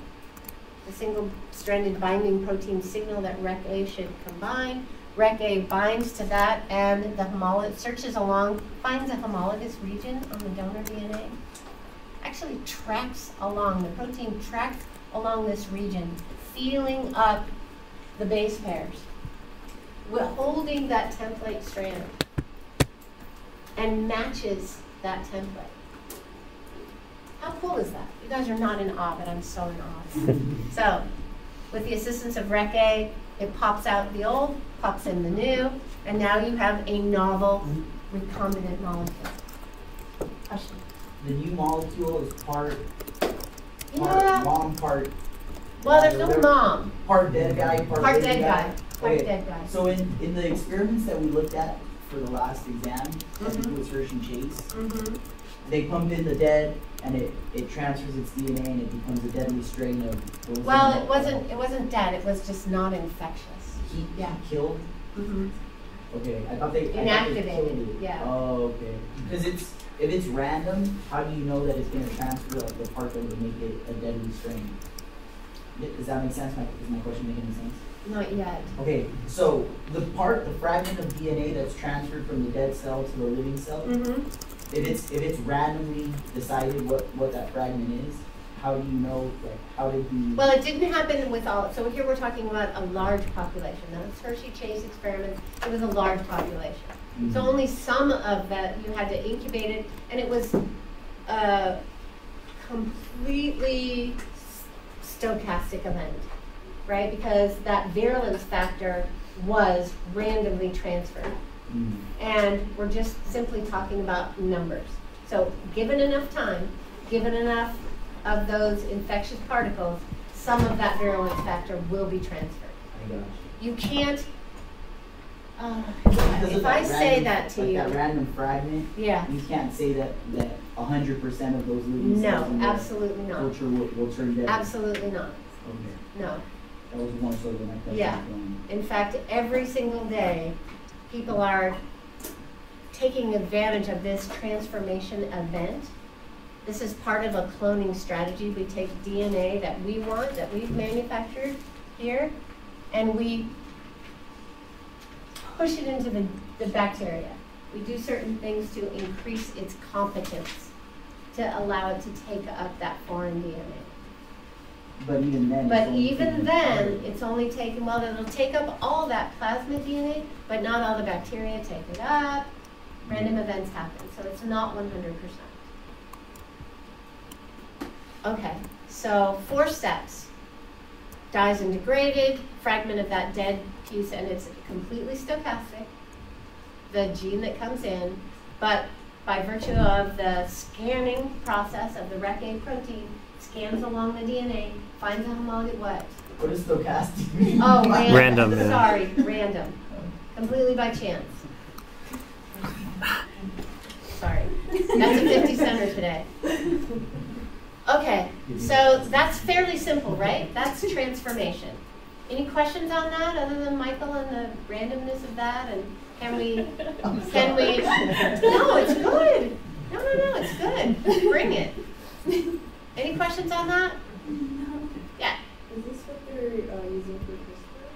the single-stranded binding protein signal that REC-A should combine. REC-A binds to that and the homologous, searches along, finds a homologous region on the donor DNA. Actually tracks along, the protein tracks along this region, feeling up the base pairs. We're holding that template strand and matches that template. How cool is that? You guys are not in awe, but I'm so in awe. so, with the assistance of REC-A, it pops out the old, pops in the new, and now you have a novel recombinant molecule. Question? The new molecule is part, Yeah. part mom, part, Well, there's no mom. part dead guy, part, Part living dead guy. Part Okay, dead guy. So in, in the experiments that we looked at for the last exam, I think Mhm. it was Hershey Chase, Mm-hmm. they pumped in the dead and it, it transfers its DNA and it becomes a deadly strain of. Well, it wasn't. It wasn't dead. It was just not infectious. He, Yeah. killed. Mm-hmm. Okay, I thought they. I thought they Inactivated, it. yeah. Oh, okay. Because it's if it's random, how do you know that it's gonna transfer like the part that would make it a deadly strain? Does that make sense? My, is my question making any sense? Not yet. Okay, so the part, the fragment of DNA that's transferred from the dead cell to the living cell, Mm-hmm. if it's if it's randomly decided what what that fragment is, how do you know? Like, how did you? Well, it didn't happen with all. So here we're talking about a large population. That's Hershey Chase experiment. It was a large population. So Mhm. only some of that you had to incubate it, and it was a completely stochastic event, right? Because that virulence factor was randomly transferred. Mhm. And we're just simply talking about numbers. So given enough time, given enough of those infectious particles, some of that virulence factor will be transferred. I got you. You can't, uh, Because if I that say that to like you, that random fragment, yeah, you can't say that that hundred percent of those living no, cells in absolutely not. culture will, will turn dead. Absolutely not, Okay, no. that was more so than my. Yeah. Um, In fact, every single day, people are taking advantage of this transformation event. This is part of a cloning strategy. We take DNA that we want, that we've manufactured here, and we push it into the, the bacteria. We do certain things to increase its competence, to allow it to take up that foreign DNA. But even then. it's But only even then, it's only taken, well, it'll take up all that plasmid DNA, but not all the bacteria take it up. Random mm-hmm. events happen, so it's not one hundred percent. Okay, so four steps. Dies and degraded, fragment of that dead piece, and it's completely stochastic. The gene that comes in, but by virtue of the scanning process of the REC-A protein, scans along the DNA, finds a homologous what? What does stochastic mean? Oh, random. Random, yeah. Sorry, random. Completely by chance. Sorry. That's a 50 center today. Okay, so that's fairly simple, right? That's transformation. Any questions on that other than Michael and the randomness of that? And can we, can we? No, it's good. No, no, no, it's good. Bring it. Any questions on that? No. Yeah. Is this what they're uh, using for CRISPR?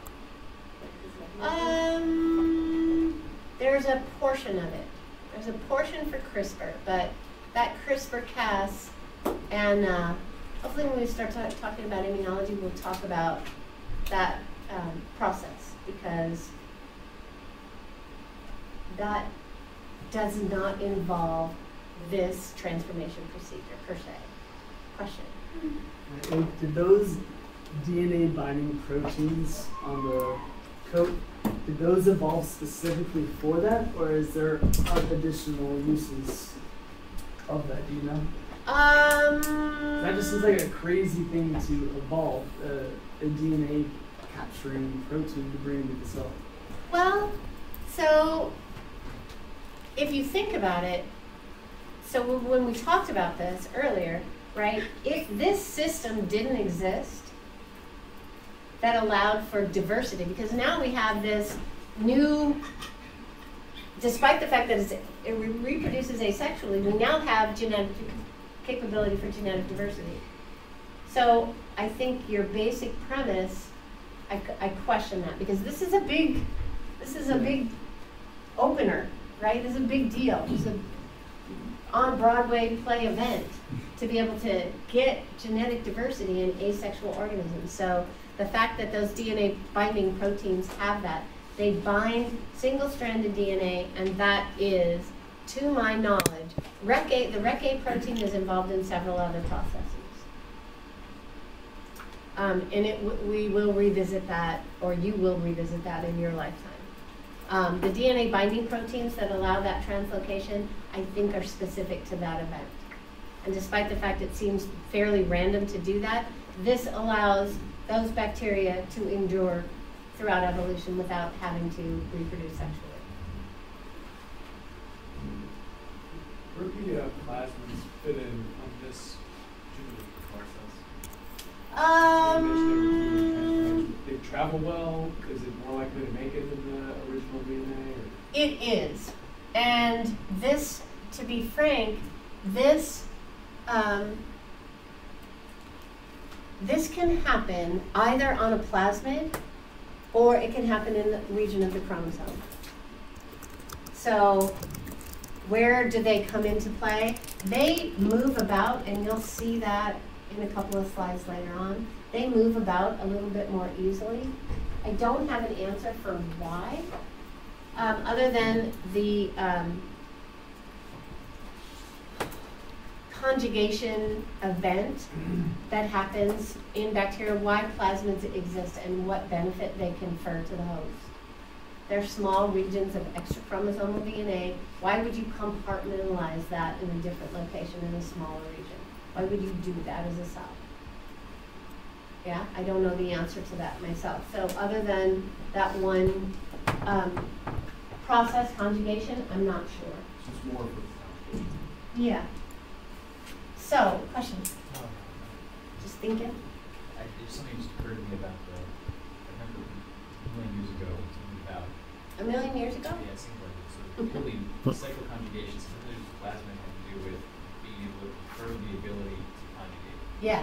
Like, is that- Um, there's a portion of it. There's a portion for CRISPR, but that CRISPR-Cas, and uh, hopefully when we start ta- talking about immunology, we'll talk about that um, process because that does not involve this transformation procedure per se. Question? And Did those DNA binding proteins on the coat, did those evolve specifically for that, or is there additional uses of that? Do you know? Um, That just seems like a crazy thing to evolve uh, a DNA capturing protein to bring into the cell. Well, so if you think about it, so when we talked about this earlier, right? If this system didn't exist that allowed for diversity, because now we have this new, despite the fact that it re- reproduces asexually, we now have genetic capability for genetic diversity. So I think your basic premise, I, I question that because this is a big, this is a hmm. big opener, right? This is a big deal. It's a on Broadway play event to be able to get genetic diversity in asexual organisms. So the fact that those DNA binding proteins have that, they bind single-stranded DNA, and that is, to my knowledge, REC-A, the REC-A protein is involved in several other processes. Um, and it, we will revisit that, or you will revisit that in your lifetime. Um, the DNA binding proteins that allow that translocation, I think, are specific to that event. And despite the fact it seems fairly random to do that, this allows those bacteria to endure throughout evolution without having to reproduce sexually. Where do uh, plasmids fit in on this genetic process? Um, They travel well. Is it more likely to make it than the original DNA? Or? It is. And this, to be frank, this um, this can happen either on a plasmid or it can happen in the region of the chromosome. So where do they come into play? They move about, and you'll see that a couple of slides later on. They move about a little bit more easily. I don't have an answer for why, um, other than the um, conjugation event that happens in bacteria, why plasmids exist and what benefit they confer to the host. They're small regions of extra chromosomal DNA. Why would you compartmentalize that in a different location in a smaller region? Why would you do that as a cell? Yeah, I don't know the answer to that myself. So other than that one um, process conjugation, I'm not sure. It's just more for Yeah. So, question? Just thinking? I, it- something just occurred to me about the, I remember a million years ago, something about, A million years ago? yeah, it seemed like it, so really, cycloconjugation, something with plasmid had to do with being able to confirm the ability to conjugate. Yeah,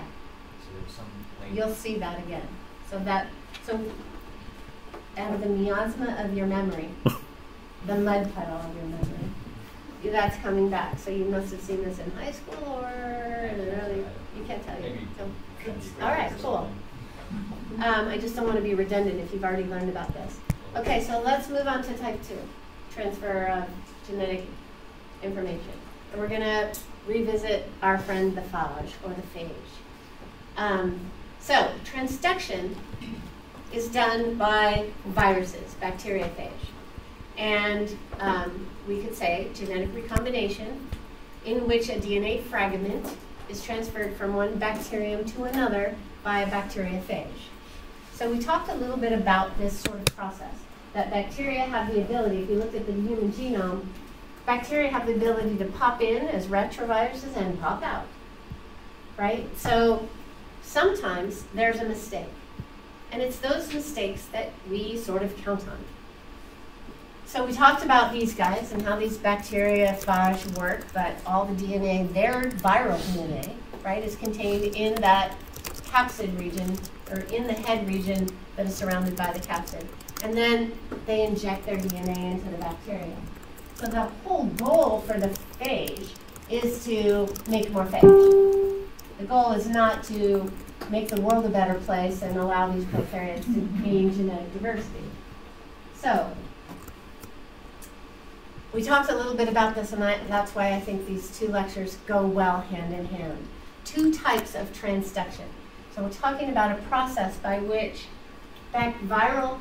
So there's some you'll see that again. So that, so out of the miasma of your memory, the mud puddle of your memory, that's coming back. So you must have seen this in high school or in an early, you can't tell you. So, all right, cool. Um, I just don't want to be redundant if you've already learned about this. Okay, so let's move on to type two, transfer of genetic information. And we're gonna revisit our friend the phage or the phage. Um, so transduction is done by viruses, bacteriophage. And um, we could say genetic recombination in which a DNA fragment is transferred from one bacterium to another by a bacteriophage. So we talked a little bit about this sort of process, that bacteria have the ability, if you looked at the human genome, bacteria have the ability to pop in as retroviruses and pop out, right? So sometimes there's a mistake. And it's those mistakes that we sort of count on. So we talked about these guys and how these bacteriophage work, but all the DNA, their viral DNA, right, is contained in that capsid region or in the head region that is surrounded by the capsid. and then they inject their DNA into the bacteria. So the whole goal for the phage is to make more phage. The goal is not to make the world a better place and allow these prokaryotes to gain genetic diversity. So, we talked a little bit about this, and I, that's why I think these two lectures go well hand in hand. Two types of transduction. So we're talking about a process by which viral,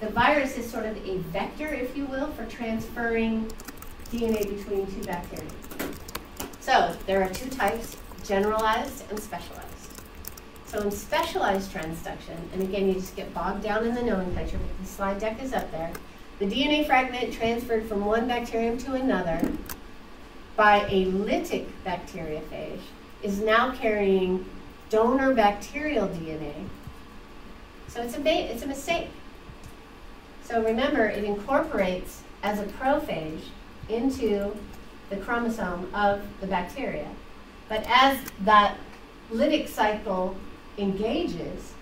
the virus is sort of a vector, if you will, for transferring DNA between two bacteria. So there are two types, generalized and specialized. So in specialized transduction, and again, you just get bogged down in the nomenclature, but the slide deck is up there. The DNA fragment transferred from one bacterium to another by a lytic bacteriophage is now carrying donor bacterial DNA. So it's a, it's a mistake. So remember, it incorporates as a prophage into the chromosome of the bacteria. But as that lytic cycle engages,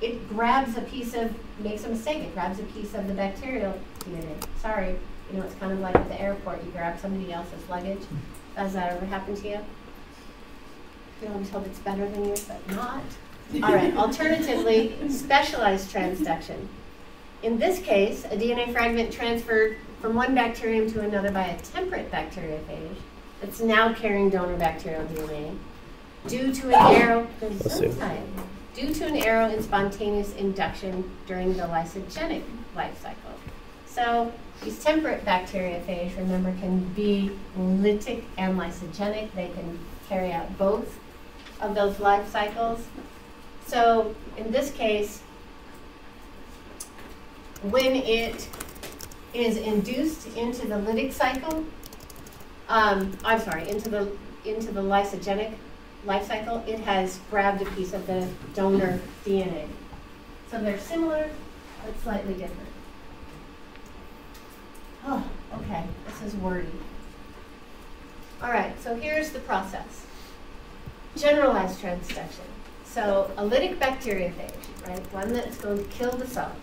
it grabs a piece of, makes a mistake, it grabs a piece of the bacterial DNA. Sorry, you know, it's kind of like at the airport, you grab somebody else's luggage. Has that ever happened to you? You always hope it's better than yours, but not. All right, alternatively, specialized transduction. In this case, a DNA fragment transferred from one bacterium to another by a temperate bacteriophage that's now carrying donor bacterial DNA due to an error, due to an error in spontaneous induction during the lysogenic life cycle. So these temperate bacteriophage, remember, can be lytic and lysogenic. They can carry out both of those life cycles. So in this case, when it is induced into the lytic cycle, um, I'm sorry, into the into the lysogenic life cycle, it has grabbed a piece of the donor DNA. So they're similar, but slightly different. Oh, okay, this is wordy. All right, so here's the process. Generalized transduction. So a lytic bacteriophage, right, one that's going to kill the cell,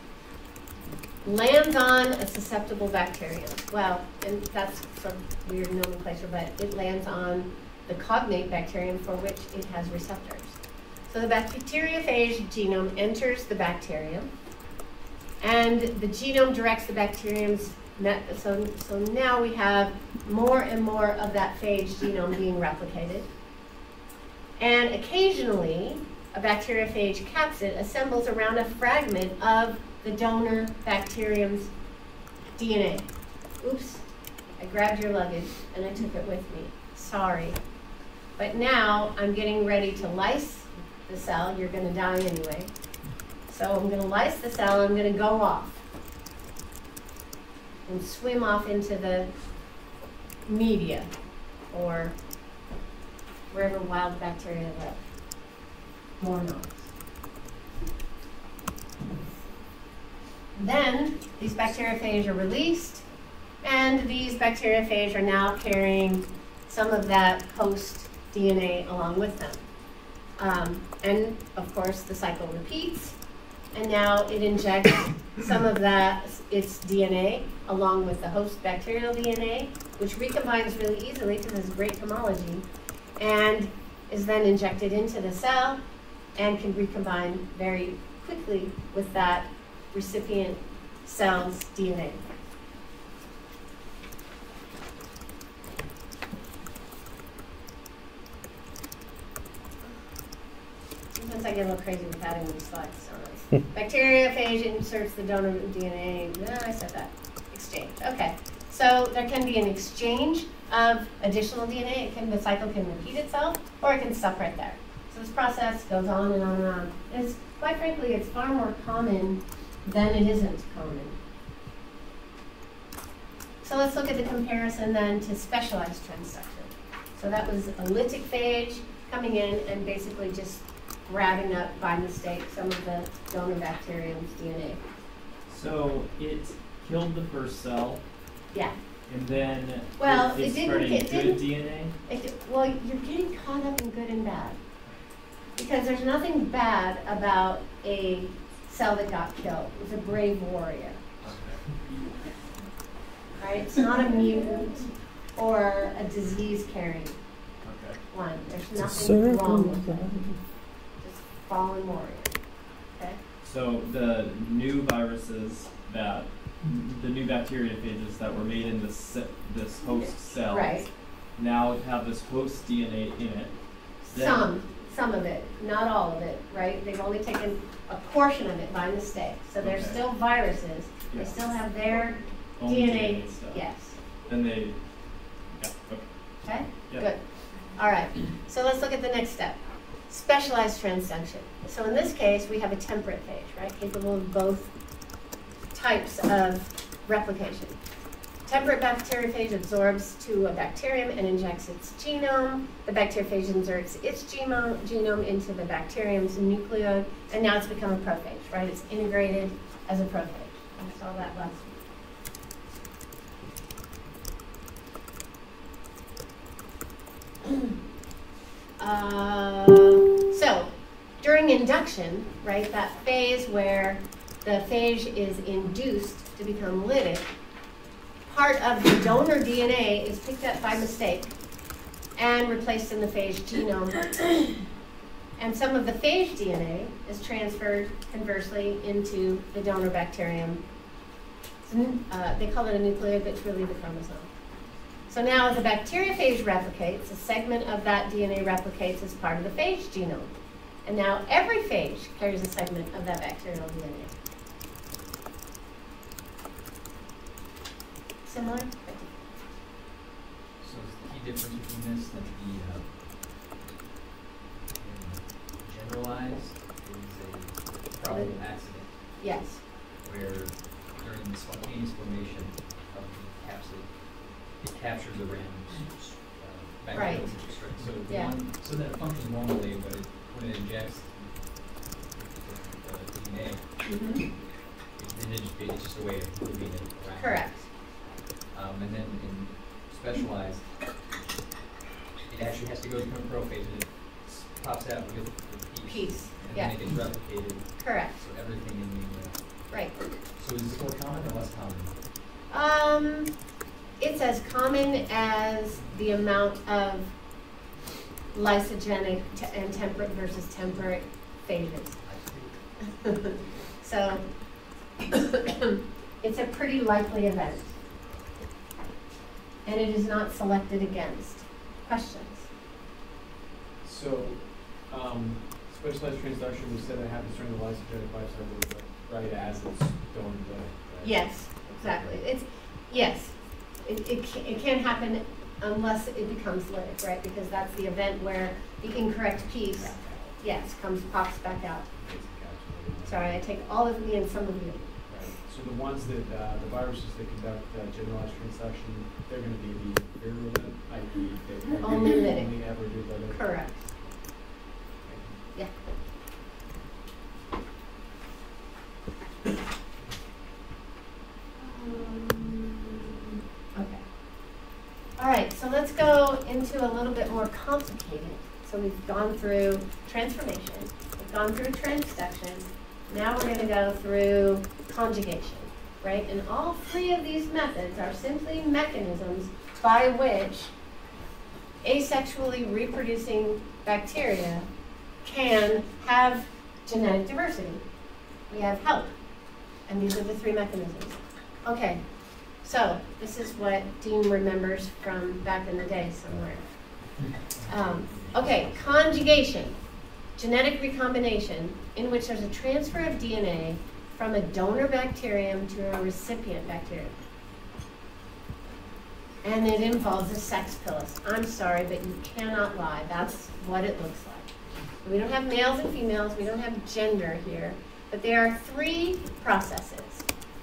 lands on a susceptible bacterium. Well, and that's some weird nomenclature, but it lands on the cognate bacterium for which it has receptors. So the bacteriophage genome enters the bacterium, and the genome directs the bacterium's so, so now we have more and more of that phage genome being replicated. And occasionally, a bacteriophage capsid assembles around a fragment of the donor bacterium's DNA. Oops, I grabbed your luggage and I took it with me. Sorry. But now I'm getting ready to lyse the cell. You're going to die anyway. So I'm going to lyse the cell. I'm going to go off and swim off into the media or wherever wild bacteria live. More noise. Then these bacteriophages are released, and these bacteriophages are now carrying some of that host DNA along with them. Um, and of course, the cycle repeats, and now it injects some of that, its DNA, along with the host bacterial DNA, which recombines really easily because it's great homology, and is then injected into the cell and can recombine very quickly with that recipient cell's DNA. Sometimes I get a little crazy with adding these slides. So Bacteriophage inserts the donor DNA. No, ah, I said that. Exchange. Okay. So there can be an exchange of additional DNA. It can the cycle can repeat itself, or it can stop right there. So this process goes on and on and on. It's quite frankly, it's far more common than it isn't common. So let's look at the comparison then to specialized transduction. So that was a lytic phage coming in and basically just grabbing up by mistake some of the donor bacterium's DNA. So it killed the first cell. Yeah. And then well, it, it didn't good didn't, DNA. It, well, you're getting caught up in good and bad because there's nothing bad about a cell that got killed. It was a brave warrior. Right? It's not a mutant or a disease carrying Okay. one. There's nothing wrong with it. Just fallen warrior. Okay? So the new viruses that, the new bacteriophages that were made in this this host cell Right. now have this host DNA in it. Some, some of it, not all of it, right? They've only taken a portion of it by mistake. So they're Okay. still viruses. They still have their DNA. stuff. Yes. Then they, yeah, okay. Okay? Yeah. Good. All right. So let's look at the next step. Specialized transduction. So in this case, we have a temperate phage, right? Capable of both types of replication. Temperate bacteriophage absorbs to a bacterium and injects its genome. The bacteriophage inserts its genome, into the bacterium's nucleus, and now it's become a prophage, right? It's integrated as a prophage. I saw that last Uh, so, during induction, right, that phase where the phage is induced to become lytic, part of the donor DNA is picked up by mistake and replaced in the phage genome. And some of the phage DNA is transferred conversely into the donor bacterium. Uh, they call it a nucleoid, but it's really the chromosome. So now as a bacteriophage replicates, a segment of that DNA replicates as part of the phage genome. And now every phage carries a segment of that bacterial DNA. Similar? So the key difference between this and the, uh, generalized is a probable accident Yes. where during the spontaneous formation of the capsid, it captures a random, uh, Right. bacterial string. So the Yeah. one, so that functions normally, but it, when it injects the, the DNA, Mhm. it, it it's just a way of moving it around. Correct. Um, and then in specialized, it actually has to go through a prophase and it pops out with the piece. Piece, And yeah. then it gets replicated, Correct. so everything in the, uh, Right. so is this more common or less common? Um, it's as common as the amount of lysogenic te- and temperate versus temperate phages. so it's a pretty likely event. And it is not selected against. Questions? So, um, specialized transduction, we said it happens during the lysogenic life cycle, but right as it's going to. right? Yes, exactly. It's, yes, it, it, ca- it can't happen unless it becomes lytic, right? Because that's the event where the incorrect piece, yes, comes, pops back out. Sorry, I take all of me and some of you. Right. So the ones that, uh, the viruses that conduct uh, generalized transduction, they're gonna be the virulent, i.e. they Only lytic. only ever do lytic. Correct. Yeah. Um, Okay. All right, so let's go into a little bit more complicated. So we've gone through transformation, we've gone through transduction. Now we're gonna go through conjugation, right? And all three of these methods are simply mechanisms by which asexually reproducing bacteria can have genetic diversity. We have help. And these are the three mechanisms. Okay, so this is what Dean remembers from back in the day somewhere. Um, okay, conjugation, genetic recombination, in which there's a transfer of DNA from a donor bacterium to a recipient bacterium. And it involves a sex pilus. I'm sorry, but you cannot lie. That's what it looks like. We don't have males and females, we don't have gender here, but there are three processes.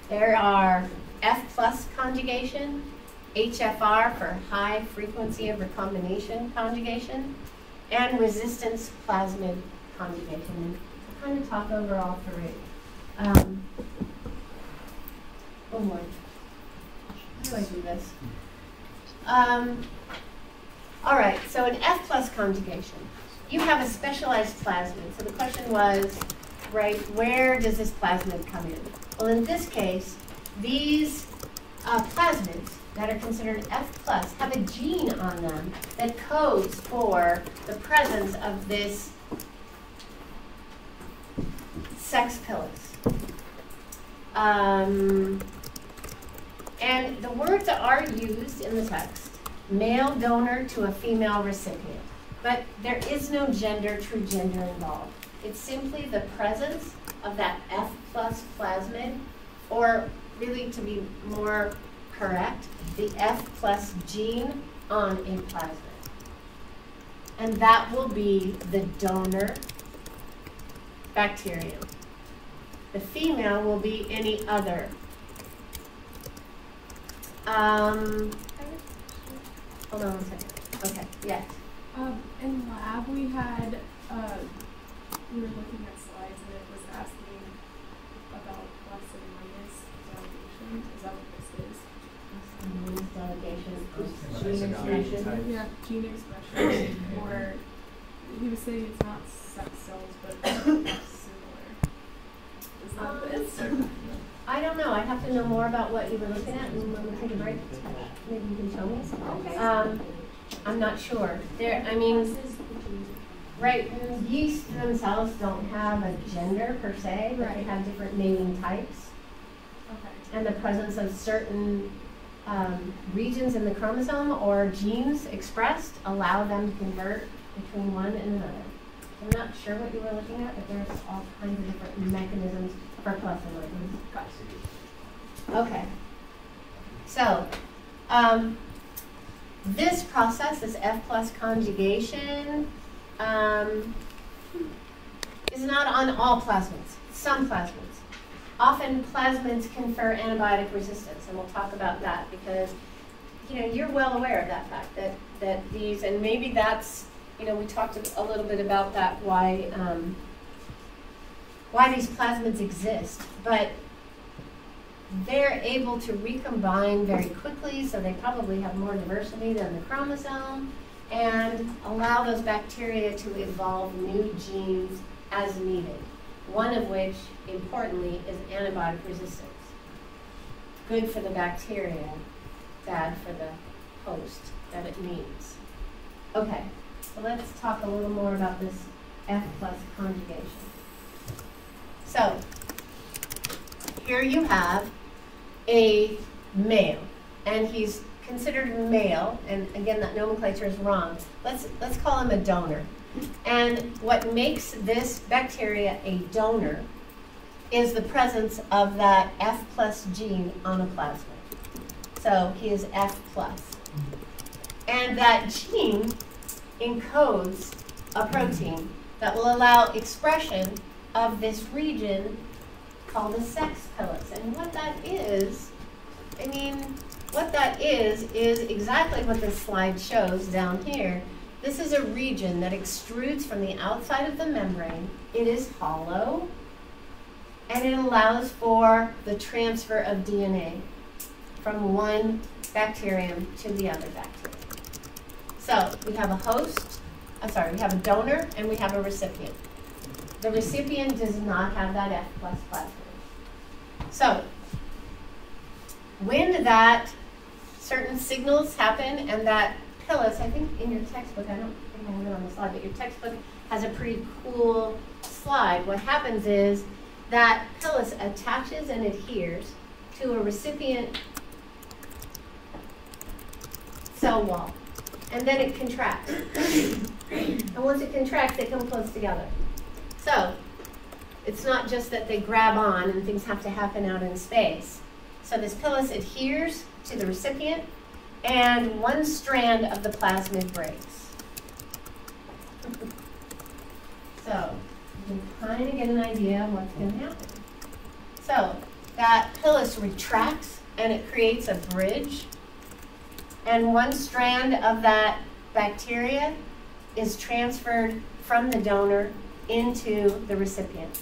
There are F plus conjugation, HFR for high frequency of recombination conjugation, and resistance plasmid conjugation. Kind of talk over all three. Um, oh boy. How do I do this? Um, all right, so an F plus conjugation. You have a specialized plasmid. So the question was, right, where does this plasmid come in? Well, in this case, these uh, plasmids that are considered F plus have a gene on them that codes for the presence of this sex pilus. Um, and the words are used in the text, male donor to a female recipient. But there is no gender, true gender involved. It's simply the presence of that F plus plasmid, or really to be more correct, the F plus gene on a plasmid. And that will be the donor bacterium. The female will be any other. Um, hold on one second. Okay, yes. Um, in lab, we had, uh, we were looking at slides and it was asking about plus and minus delegation. Is that what this is? Minus delegation of Gene gene expression. Yeah, gene expression. or he was saying it's not sex cells, but similar. Is this? I don't know, I'd have to know more about what you were looking at, and when we take a break, maybe you can show me. Okay. Um, I'm not sure. There, I mean, right, yeast themselves don't have a gender per se, but they have different mating types. Okay. And the presence of certain um, regions in the chromosome or genes expressed allow them to convert between one and another. I'm not sure what you were looking at, but there's all kinds of different mechanisms for plus and minus. Okay. So, um, this process, this F plus conjugation, um, is not on all plasmids, some plasmids. Often plasmids confer antibiotic resistance, and we'll talk about that because, you know, you're well aware of that fact that, that these, and maybe that's, you know, we talked a little bit about that, why, um, why these plasmids exist, but they're able to recombine very quickly, so they probably have more diversity than the chromosome, and allow those bacteria to evolve new genes as needed. One of which, importantly, is antibiotic resistance. Good for the bacteria, bad for the host that it needs. Okay, let's talk a little more about this F plus conjugation. So, here you have a male, and he's considered male, and again, that nomenclature is wrong. Let's, let's call him a donor. And what makes this bacteria a donor is the presence of that F plus gene on a plasmid. So he is F plus. And that gene encodes a protein that will allow expression of this region called the sex pilus. And what that is, I mean, what that is, is exactly what this slide shows down here. This is a region that extrudes from the outside of the membrane. It is hollow, and it allows for the transfer of DNA from one bacterium to the other bacterium. So we have a host, I'm sorry, we have a donor, and we have a recipient. The recipient does not have that F plus. So when that certain signals happen and that pilus, I think in your textbook, I don't think I have it on the slide, but your textbook has a pretty cool slide. What happens is that pilus attaches and adheres to a recipient cell wall, and then it contracts. and once it contracts, they come close together. So, it's not just that they grab on and things have to happen out in space. So this pilus adheres to the recipient, and one strand of the plasmid breaks. so, you can kind of get an idea of what's going to happen. So, that pilus retracts and it creates a bridge, and one strand of that bacteria is transferred from the donor into the recipient.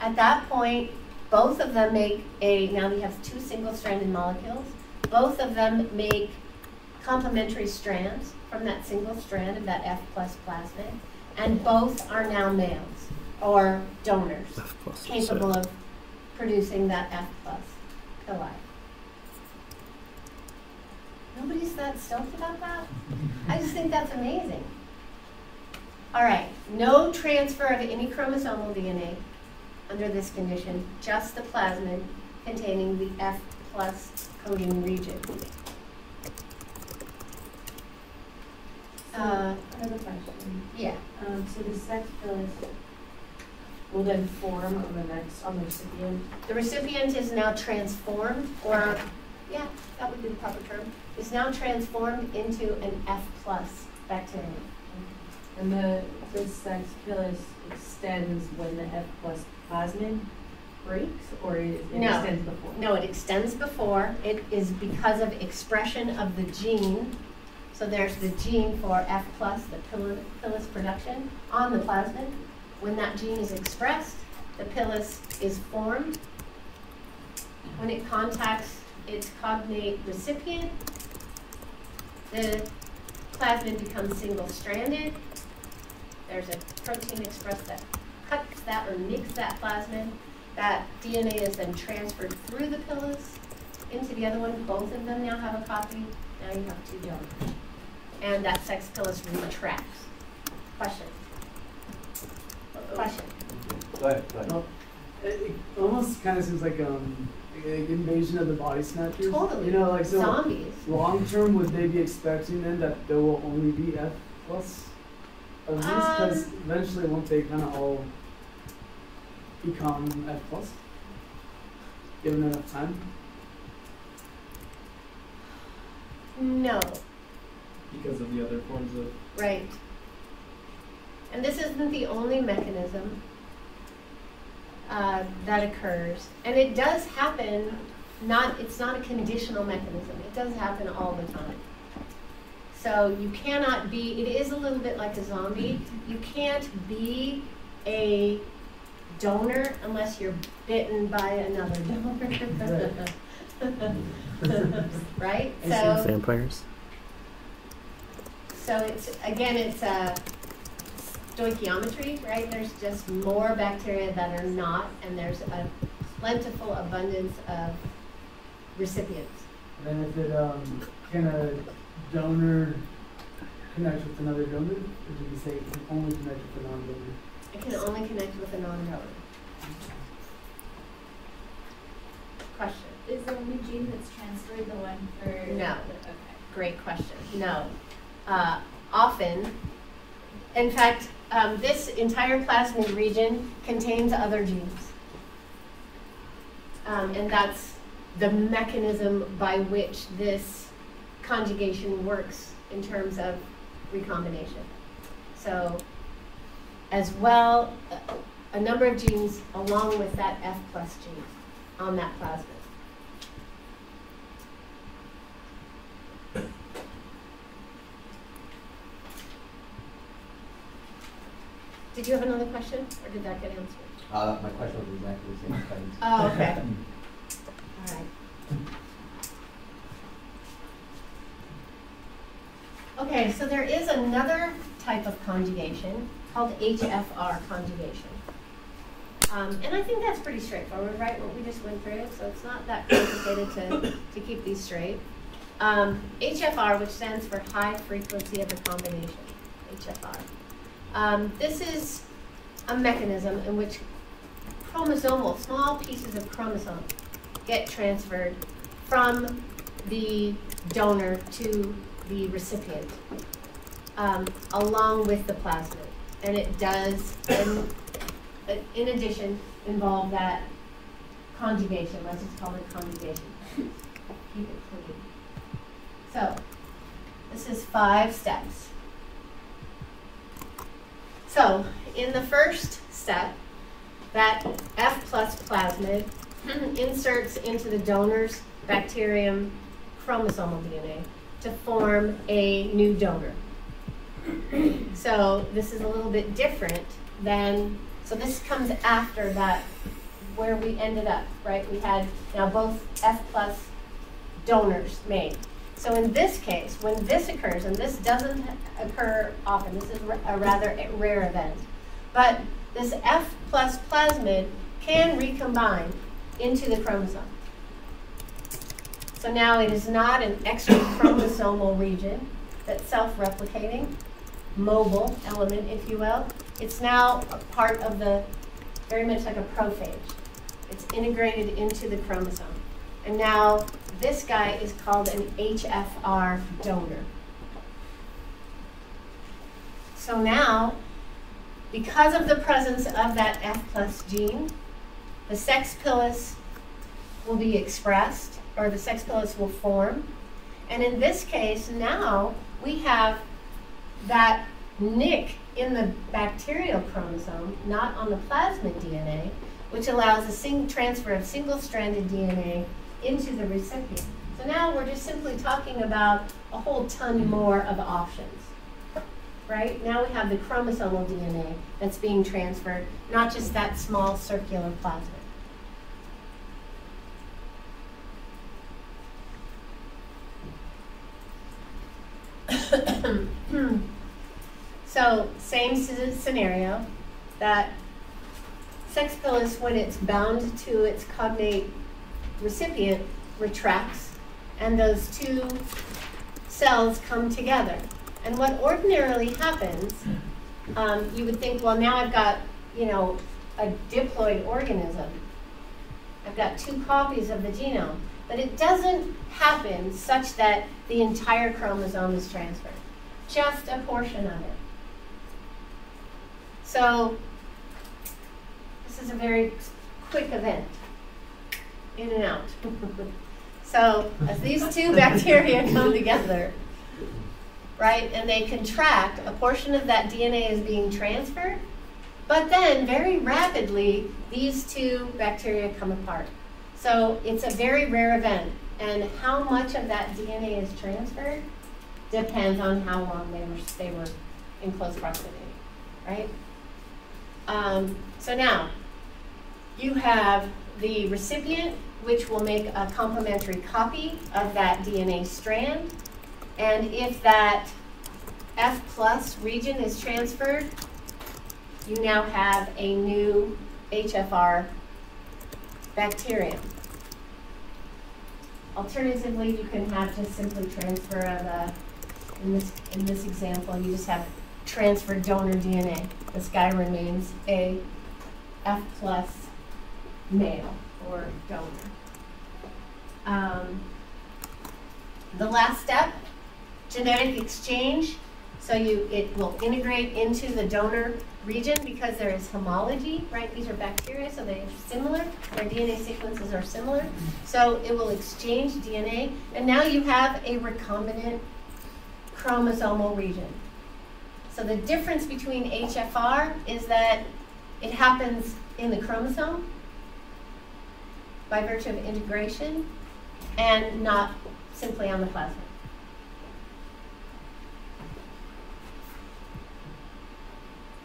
At that point, both of them make a, now we have two single-stranded molecules, both of them make complementary strands from that single strand of that F plus plasmid, and both are now males. or donors capable of producing that F plus pili. Nobody's that stoked about that? I just think that's amazing. All right, no transfer of any chromosomal DNA under this condition, just the plasmid containing the F plus coding region. Uh, I have a question. yeah, Um, so the sex pilus will then form on the next, on the recipient? the recipient is now transformed, or, yeah, that would be the proper term, is now transformed into an F plus bacterium. And the, sex pilus extends when the F plus plasmid breaks, or it it No. extends before? No, it extends before. It is because of expression of the gene. So there's the gene for F plus, the pil- pilus production, on the plasmid. When that gene is expressed, the pilus is formed. When it contacts its cognate recipient, the plasmid becomes single-stranded. There's a protein expressed that cuts that or nicks that plasmid. That DNA is then transferred through the pilus into the other one. Both of them now have a copy. Now you have two donors. And that sex pilus retracts. Question? Question? Go ahead, go ahead. Well, it, it almost kind of seems like um like invasion of the body snatchers. Totally. You know, like so. Zombies. Long term, would they be expecting then that there will only be F plus of these? Because Um, eventually, won't they kind of all become F plus? Given enough time. No. because of the other forms of Right. And this isn't the only mechanism uh, that occurs. And it does happen, not, it's not a conditional mechanism. It does happen all the time. So you cannot be, it is a little bit like a zombie. You can't be a donor unless you're bitten by another donor. right? So. Vampires. So it's, again, it's a stoichiometry, right? There's just more bacteria that are not, and there's a plentiful abundance of recipients. And then if it um can a donor connect with another donor, or did you say it can only connect with a non-donor? It can only connect with a non-donor. Question? Is the only gene that's transferred the one for? No. Okay. Great question. No. Uh, often, in fact, um, this entire plasmid region contains other genes. Um, and that's the mechanism by which this conjugation works in terms of recombination. So, as well, a, number of genes along with that F plus gene on that plasmid. Did you have another question, or did that get answered? Uh, my question was exactly the same thing. Oh, okay. All right. Okay, so there is another type of conjugation called HFR conjugation. Um, and I think that's pretty straightforward, right, what we just went through, so it's not that complicated to, to keep these straight. Um, HFR, which stands for high frequency of recombination, HFR. Um, this is a mechanism in which chromosomal, small pieces of chromosome get transferred from the donor to the recipient, um, along with the plasmid. And it does, in, in addition, involve that conjugation. Let's just call it conjugation. Keep it clean. So, this is five steps. So, in the first step, that F plus plasmid inserts into the donor's bacterium chromosomal DNA to form a new donor. So this is a little bit different than, so this comes after that, where we ended up, right? We had now both F plus donors made. So in this case, when this occurs, and this doesn't occur often, this is a rather rare event, but this F plus plasmid can recombine into the chromosome. So now it is not an extra chromosomal region that's self-replicating, mobile element, if you will. It's now a part of the, very much like a prophage. It's integrated into the chromosome. And now this guy is called an HFR donor. So now, because of the presence of that F plus gene, the sex pilus will be expressed, or the sex pilus will form. And in this case, now we have that nick in the bacterial chromosome, not on the plasmid DNA, which allows a transfer of single-stranded DNA into the recipient. So now we're just simply talking about a whole ton more of options. Right? Now we have the chromosomal DNA that's being transferred, not just that small circular plasmid. so same scenario, that sex pilus, when it's bound to its cognate recipient, retracts, and those two cells come together. And what ordinarily happens, um, you would think, well, now I've got, you know, a diploid organism. I've got two copies of the genome. But it doesn't happen such that the entire chromosome is transferred, just a portion of it. So this is a very quick event, in and out. so as these two bacteria come together, right, and they contract, a portion of that DNA is being transferred, but then very rapidly, these two bacteria come apart. So it's a very rare event. And how much of that DNA is transferred depends on how long they were, they were in close proximity, right? Um, so now, you have the recipient, which will make a complementary copy of that DNA strand. And if that F plus region is transferred, you now have a new HFR bacterium. Alternatively, you can have just simply transfer of a, in this, in this example, you just have transferred donor DNA. This guy remains a F plus male or donor. Um, the last step, genetic exchange. So you, it will integrate into the donor region because there is homology, right? These are bacteria, so they're similar. Their DNA sequences are similar. So it will exchange DNA, and now you have a recombinant chromosomal region. So the difference between HFR is that it happens in the chromosome by virtue of integration and not simply on the plasmid.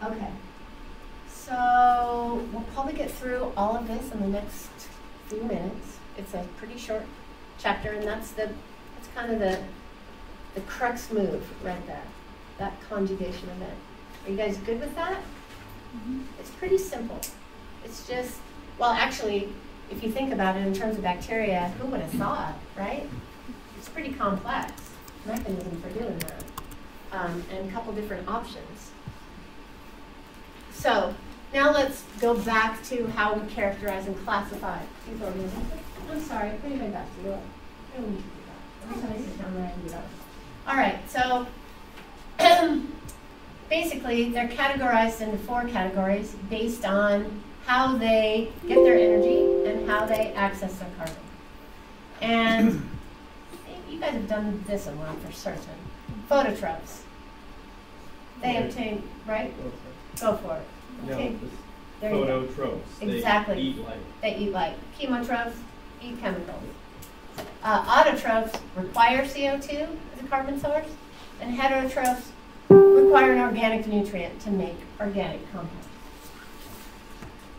Okay. So we'll probably get through all of this in the next few minutes. It's a pretty short chapter, and that's the that's kind of the the crux move right there, that conjugation event. Are you guys good with that? Mm-hmm. It's pretty simple. It's just well, actually, if you think about it in terms of bacteria, who would have thought, right? It's pretty complex mechanism for doing that, um, and a couple different options. So now let's go back to how we characterize and classify these organisms. I'm sorry, put your back to you. I don't to do. All right, so basically they're categorized into four categories based on how they get their energy and how they access their carbon. And you guys have done this a lot for certain. Phototrophs. They obtain, right? Go for it. Okay. No, phototrophs. Exactly. They eat light. They eat light. Chemotrophs eat chemicals. Uh, autotrophs require CO2 as a carbon source, and heterotrophs require an organic nutrient to make organic compounds.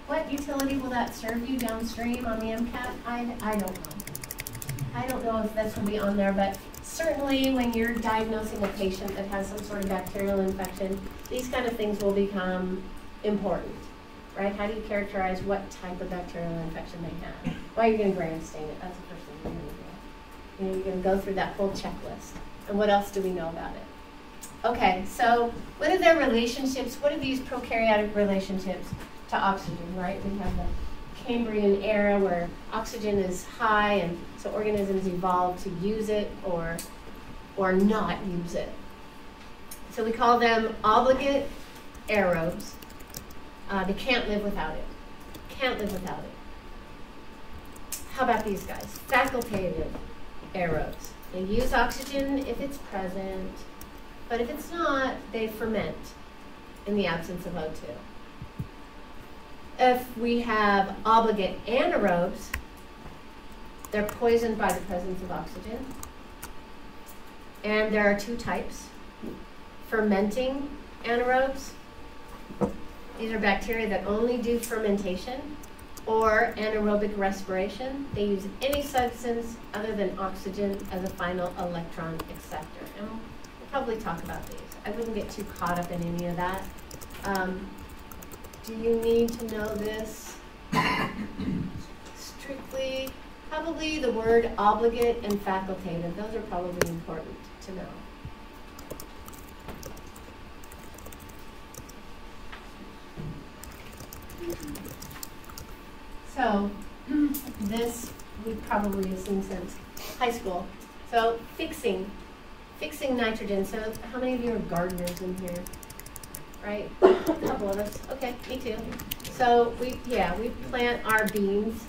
What utility will that serve you downstream on the MCAT? I, I don't know. I don't know if this will be on there, but certainly when you're diagnosing a patient that has some sort of bacterial infection, these kind of things will become important. right? How do you characterize what type of bacterial infection they have? Well, you're going to gram stain it. That's the first thing you're going to do. You know, you're going to go through that whole checklist. And what else do we know about it? Okay, so what are their relationships? What are these prokaryotic relationships to oxygen, right? We have the Cambrian era where oxygen is high, and so organisms evolve to use it or, or not use it. So we call them obligate aerobes. Uh, they can't live without it. Can't live without it. How about these guys? Facultative aerobes. They use oxygen if it's present, but if it's not, they ferment in the absence of O2. If we have obligate anaerobes, they're poisoned by the presence of oxygen. And there are two types fermenting anaerobes. These are bacteria that only do fermentation or anaerobic respiration. They use any substance other than oxygen as a final electron acceptor. And we'll probably talk about these. I wouldn't get too caught up in any of that. Um, do you need to know this? Strictly, probably the word obligate and facultative. Those are probably important to know. So, this we've probably seen since high school. So, fixing, fixing nitrogen. So, how many of you are gardeners in here? Right? A couple of us. Okay, me too. So, we, yeah, we plant our beans,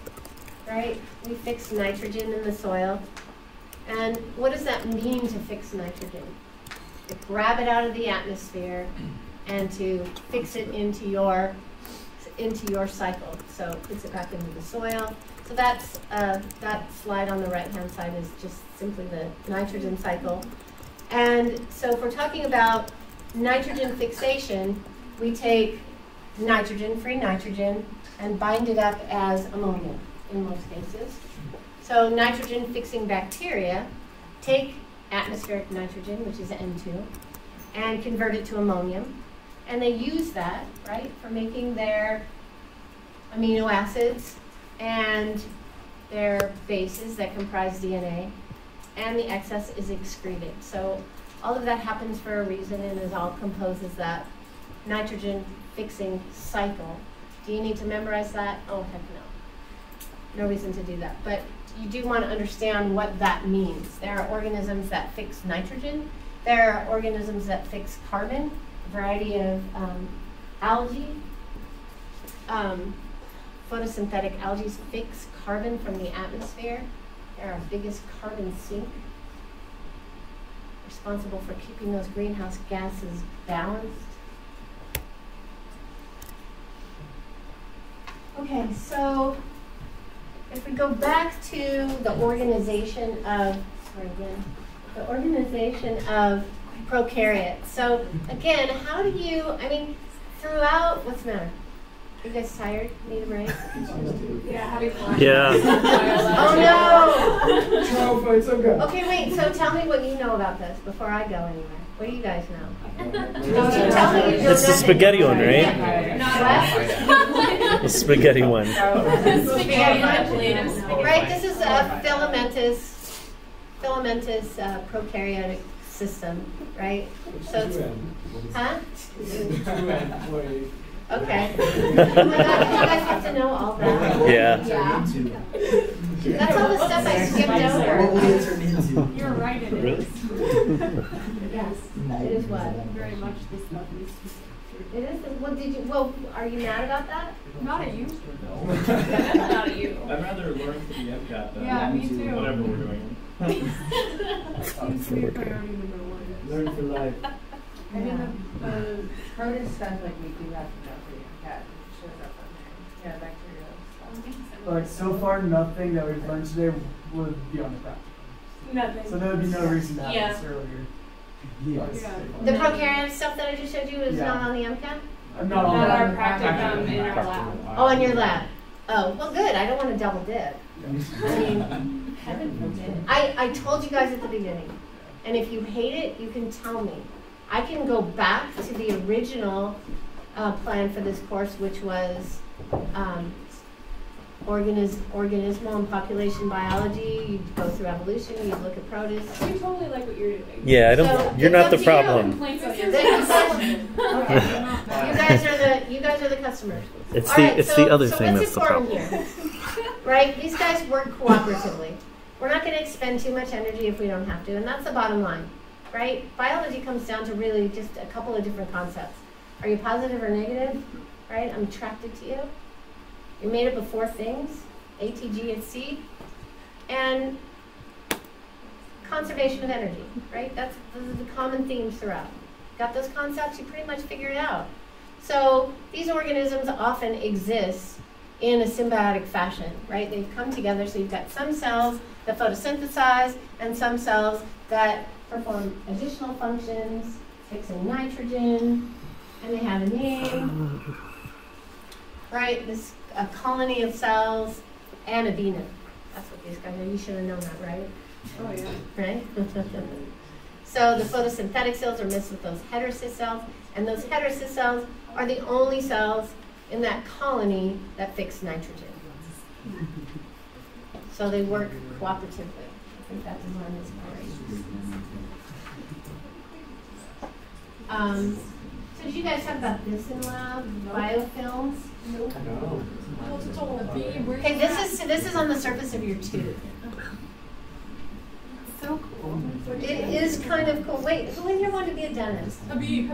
right? We fix nitrogen in the soil. And what does that mean to fix nitrogen? To grab it out of the atmosphere and to fix it into your into your cycle. So puts it back into the soil. So that's uh, that slide on the right hand side is just simply the nitrogen cycle. And so if we're talking about nitrogen fixation, we take nitrogen, free nitrogen, and bind it up as ammonia in most cases. So nitrogen fixing bacteria take atmospheric nitrogen, which is N2, and convert it to ammonium. And they use that, right, for making their amino acids and their bases that comprise DNA. And the excess is excreted. So all of that happens for a reason and is all composed as that nitrogen fixing cycle. Do you need to memorize that? Oh, heck no. No reason to do that. But you do want to understand what that means. There are organisms that fix nitrogen. There are organisms that fix carbon variety of um, algae. Um, photosynthetic algae fix carbon from the atmosphere. They're our biggest carbon sink, responsible for keeping those greenhouse gases balanced. Okay, so if we go back to the organization of, sorry again, the organization of prokaryotes. So again, how do you, I mean, throughout, what's the matter? Are you guys tired? Need a break? Yeah, having fun. Yeah. oh no! it's so good. Okay, wait, so tell me what you know about this before I go anywhere. What do you guys know? It's the spaghetti one, right? What? The spaghetti one. Spaghetti one? Right, this is a filamentous, filamentous uh, prokaryotic system, right? So it's, huh? Okay. Oh my God, you guys have to know all that. Yeah. Yeah. That's all the stuff I skipped over. What will over. it turn into? You're right, it Really? Yes, it is what? Very much the stuff is. It is, what did you, well, are you mad about that? Not at you. Not at you. I'd rather learn for the MCAT than Yeah, me too. whatever we're doing. Seems to be priority number one. Learn for life. I mean, the, the produce stuff, like, we do have to know for your cat, it shows up on there, yeah, bacteria stuff. Like so far, nothing that we've learned today would be on the practical. Nothing. So there would be no reason to have Yeah. this earlier. Yes. Yeah. The prokaryote stuff that I just showed you is Yeah. not on the MCAT? I'm not on Not that. our practicum in our lab. Oh, in your lab? Oh, well, good, I don't want to double dip. I mean, heaven forbid. I, I told you guys at the beginning, and if you hate it, you can tell me. I can go back to the original uh, plan for this course, which was um, organis- organismal and population biology. You go through evolution. You look at protists. We totally like what you're doing. Yeah, I don't. So, you're not the to you. problem. Complaints on This your is okay. You guys are the you guys are the customers. It's All the right, it's so, the other so thing that's the important problem. here? Right? These guys work cooperatively. We're not going to expend too much energy if we don't have to, and that's the bottom line. Right? Biology comes down to really just a couple of different concepts. Are you positive or negative? Right? I'm attracted to you. You're made up of four things: A, T, G, and C, and conservation of energy. Right? That's those are the common themes throughout. Got those concepts? You pretty much figure it out. So these organisms often exist in a symbiotic fashion, right? They've come together, so you've got some cells that photosynthesize and some cells that perform additional functions, fixing nitrogen, and they have a name, right? This a colony of cells Anabaena. That's what these guys are. You should have known that, right? Oh, yeah. Right? so the photosynthetic cells are mixed with those heterocyst cells, and those heterocyst cells are the only cells in that colony that fix nitrogen. So they work cooperatively. I think that design is great. Um, so did you guys talk about this in lab, biofilms? Nope. Well, it's all a bee. Where's Okay, this that? is, so this is on the surface of your tube. so cool. It is kind of cool. Wait, who in here wanted to be a dentist? Okay, you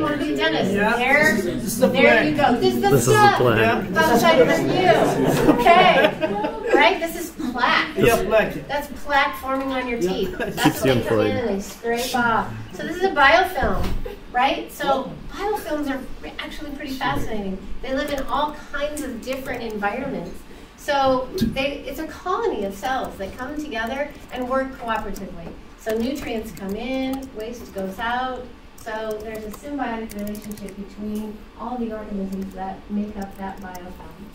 want to be a dentist. Yeah. There, This is the there plan. you go. This is the This is the stuff. plan. Outside from you. Okay. Right? This is plaque. Yeah, black. That's plaque forming on your Yeah. teeth. That's Keeps what you they come in and they scrape off. So this is a biofilm, right? So biofilms are actually pretty fascinating. They live in all kinds of different environments. So they, it's a colony of cells that come together and work cooperatively. So nutrients come in, waste goes out. So there's a symbiotic relationship between all the organisms that make up that biofilm.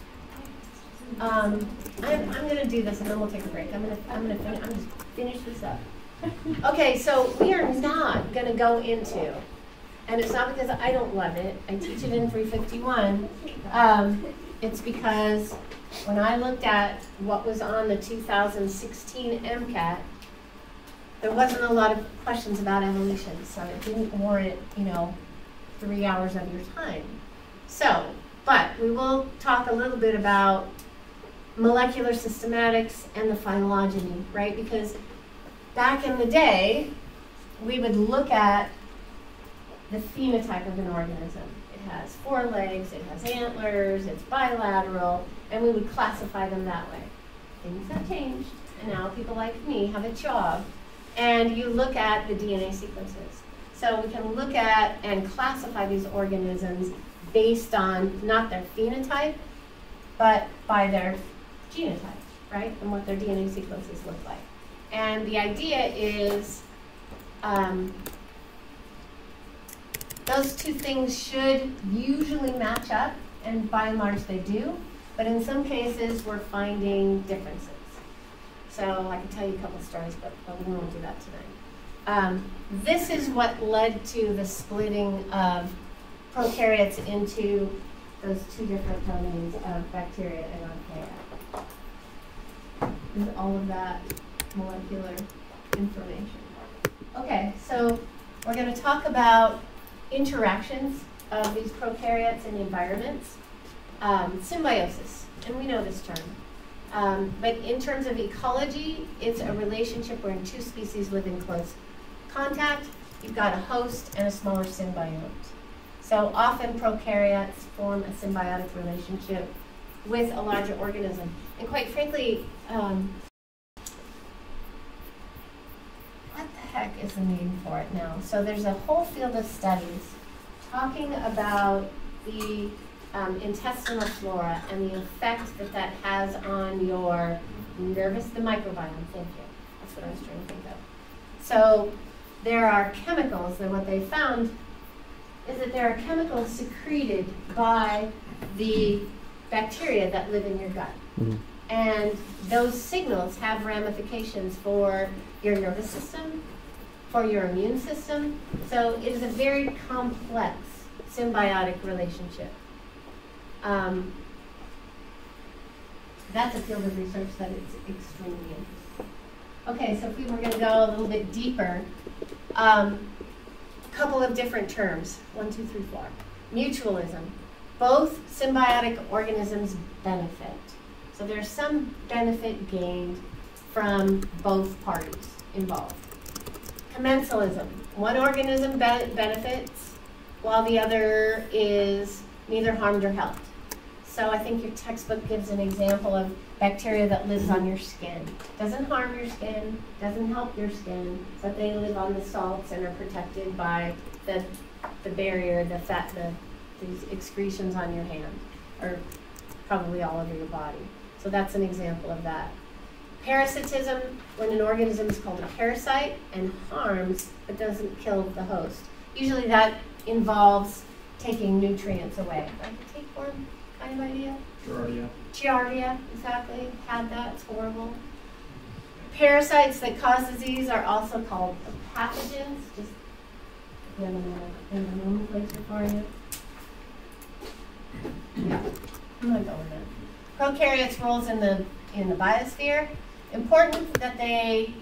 Um, I'm, I'm gonna do this and then we'll take a break. I'm gonna, I'm gonna, fin- finish this up. Okay, so we are not gonna go into, and it's not because I don't love it, I teach it in three fifty-one. Um, it's because when I looked at what was on the two thousand sixteen MCAT, there wasn't a lot of questions about evolution, so it didn't warrant, you know, three hours of your time. So, but we will talk a little bit about molecular systematics and the phylogeny, right? Because back in the day, we would look at the phenotype of an organism. It has four legs, it has antlers, it's bilateral, and we would classify them that way. Things have changed, and now people like me have a job, and you look at the DNA sequences. So we can look at and classify these organisms based on not their phenotype, but by their genotype, right? And what their DNA sequences look like. And the idea is um, those two things should usually match up, and by and large they do, but in some cases we're finding differences. So I can tell you a couple stories, but, but we won't do that tonight. Um, this is what led to the splitting of prokaryotes into those two different domains of bacteria and archaea. Is all of that molecular information. Okay, so we're going to talk about interactions of these prokaryotes and environments. Um, symbiosis, and we know this term. Um, but in terms of ecology, it's a relationship where two species live in close contact. You've got a host and a smaller symbiote. So often prokaryotes form a symbiotic relationship with a larger organism. And quite frankly, um, heck is the name for it now? So there's a whole field of studies talking about the um, intestinal flora and the effect that that has on your nervous, the microbiome. Thank you. That's what I was trying to think of. So there are chemicals and what they found is that there are chemicals secreted by the bacteria that live in your gut. Mhm. And those signals have ramifications for your nervous system, for your immune system. So it is a very complex symbiotic relationship. Um, that's a field of research that is extremely interesting. Okay, so if we were going to go a little bit deeper, um, couple of different terms. One, two, three, four. Mutualism. Both symbiotic organisms benefit. So there's some benefit gained from both parties involved. Commensalism. One organism be- benefits while the other is neither harmed or helped. So I think your textbook gives an example of bacteria that lives on your skin. Doesn't harm your skin, doesn't help your skin, but they live on the salts and are protected by the, the barrier, the fat, the these excretions on your hand, or probably all over your body. So that's an example of that. Parasitism, when an organism is called a parasite and harms but doesn't kill the host. Usually that involves taking nutrients away. Like tapeworm kind of idea? Giardia. Giardia, exactly. Had that. It's horrible. Parasites that cause disease are also called pathogens. Just we have a nomenclature for you. Yeah, I'm not going there. Prokaryotes' roles in the in the biosphere. Important that they,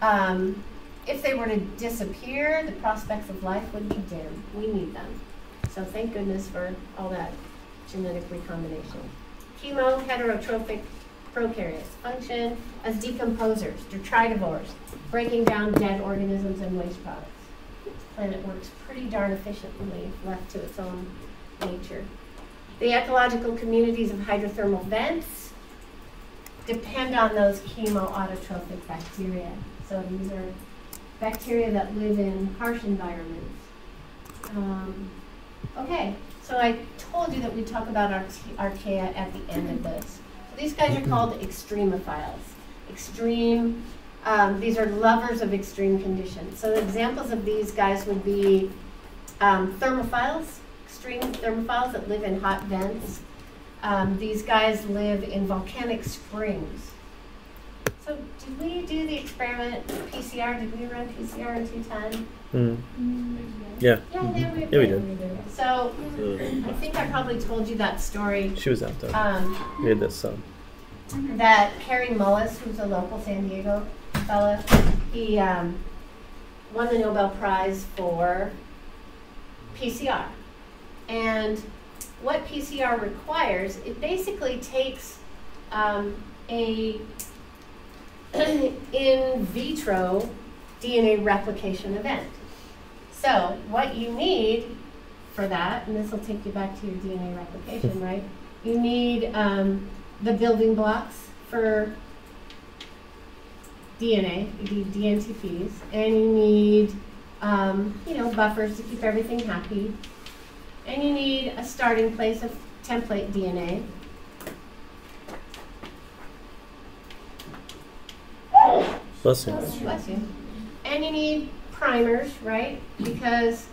um, if they were to disappear, the prospects of life would be dim. We need them. So thank goodness for all that genetic recombination. Chemo heterotrophic prokaryotes function as decomposers, detritivores, breaking down dead organisms and waste products. Planet works pretty darn efficiently left to its own nature. The ecological communities of hydrothermal vents depend on those chemoautotrophic bacteria. So these are bacteria that live in harsh environments. Um, okay, so I told you that we'd talk about archaea at the end of this. So these guys are called extremophiles. Extreme, um, these are lovers of extreme conditions. So examples of these guys would be um, thermophiles, extreme thermophiles that live in hot vents. Um, these guys live in volcanic springs. So did we do the experiment PCR? Did we run PCR in 210? Mm. Yeah. Yeah, yeah, we, Yeah, we did. So I think I probably told you that story. She was out there. Um, we had this son. that Kary Mullis, who's a local San Diego fella, he um, won the Nobel Prize for PCR. And what PCR requires, it basically takes um, a in vitro DNA replication event. So what you need for that, and this will take you back to your DNA replication, right? You need um, the building blocks for DNA, you need DNTPs, and you need, um, you know, buffers to keep everything happy, and you need a starting place of template DNA. Bless you. Bless you. And you need primers, right? Because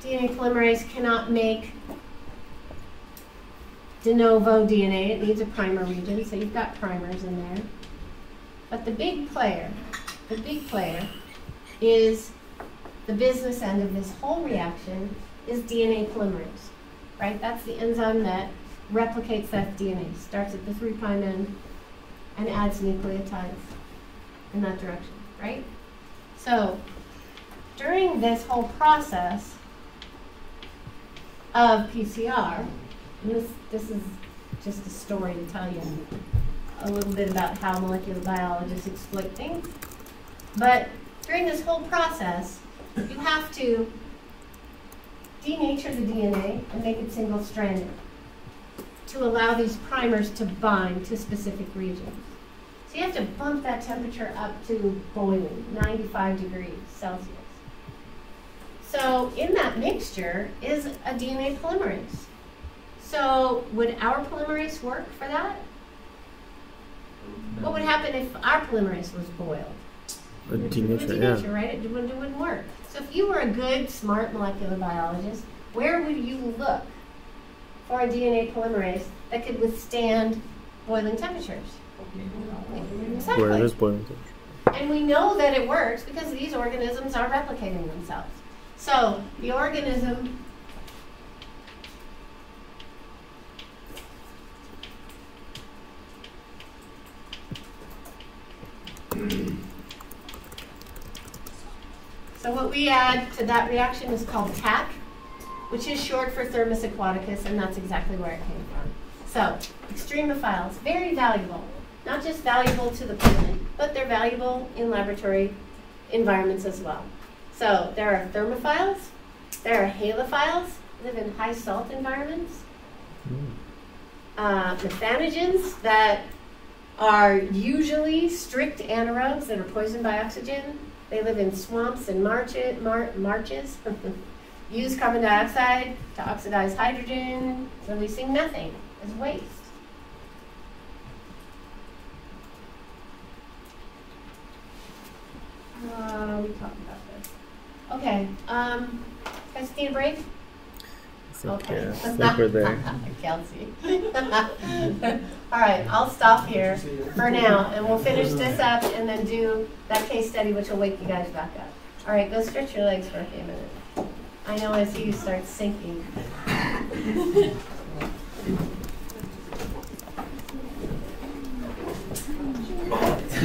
DNA polymerase cannot make de novo DNA. It needs a primer region, so you've got primers in there. But the big player, the big player is the business end of this whole reaction is DNA polymerase, right? That's the enzyme that replicates that DNA, starts at the 3' prime end and adds nucleotides in that direction, right? So during this whole process of PCR, and this, this is just a story to tell you a little bit about how molecular biologists exploit things. But during this whole process, you have to denature the DNA and make it single stranded to allow these primers to bind to specific regions. So you have to bump that temperature up to boiling, 95 degrees Celsius. So in that mixture is a DNA polymerase. So would our polymerase work for that? What would happen if our polymerase was boiled? A denature, denature, yeah. right? It wouldn't, it wouldn't work. So if you were a good, smart molecular biologist, where would you look for a DNA polymerase that could withstand boiling temperatures? Exactly. Where it is boiling. And we know that it works because these organisms are replicating themselves. So the organism so what we add to that reaction is called Taq, which is short for Thermus aquaticus, and that's exactly where it came from. So, extremophiles, very valuable. Not just valuable to the plant, but they're valuable in laboratory environments as well. So, there are thermophiles, there are halophiles, live in high salt environments. Uh, methanogens that are usually strict anaerobes that are poisoned by oxygen. They live in swamps and marches, mar- marches. use carbon dioxide to oxidize hydrogen, releasing methane as waste. Uh, we talked about this. Okay, um, guys need a break? Think, yeah, I think we're there. Kelsey. All right, I'll stop here for now, and we'll finish this up and then do that case study, which will wake you guys back up. All right, go stretch your legs for a few minutes. I know as you start sinking.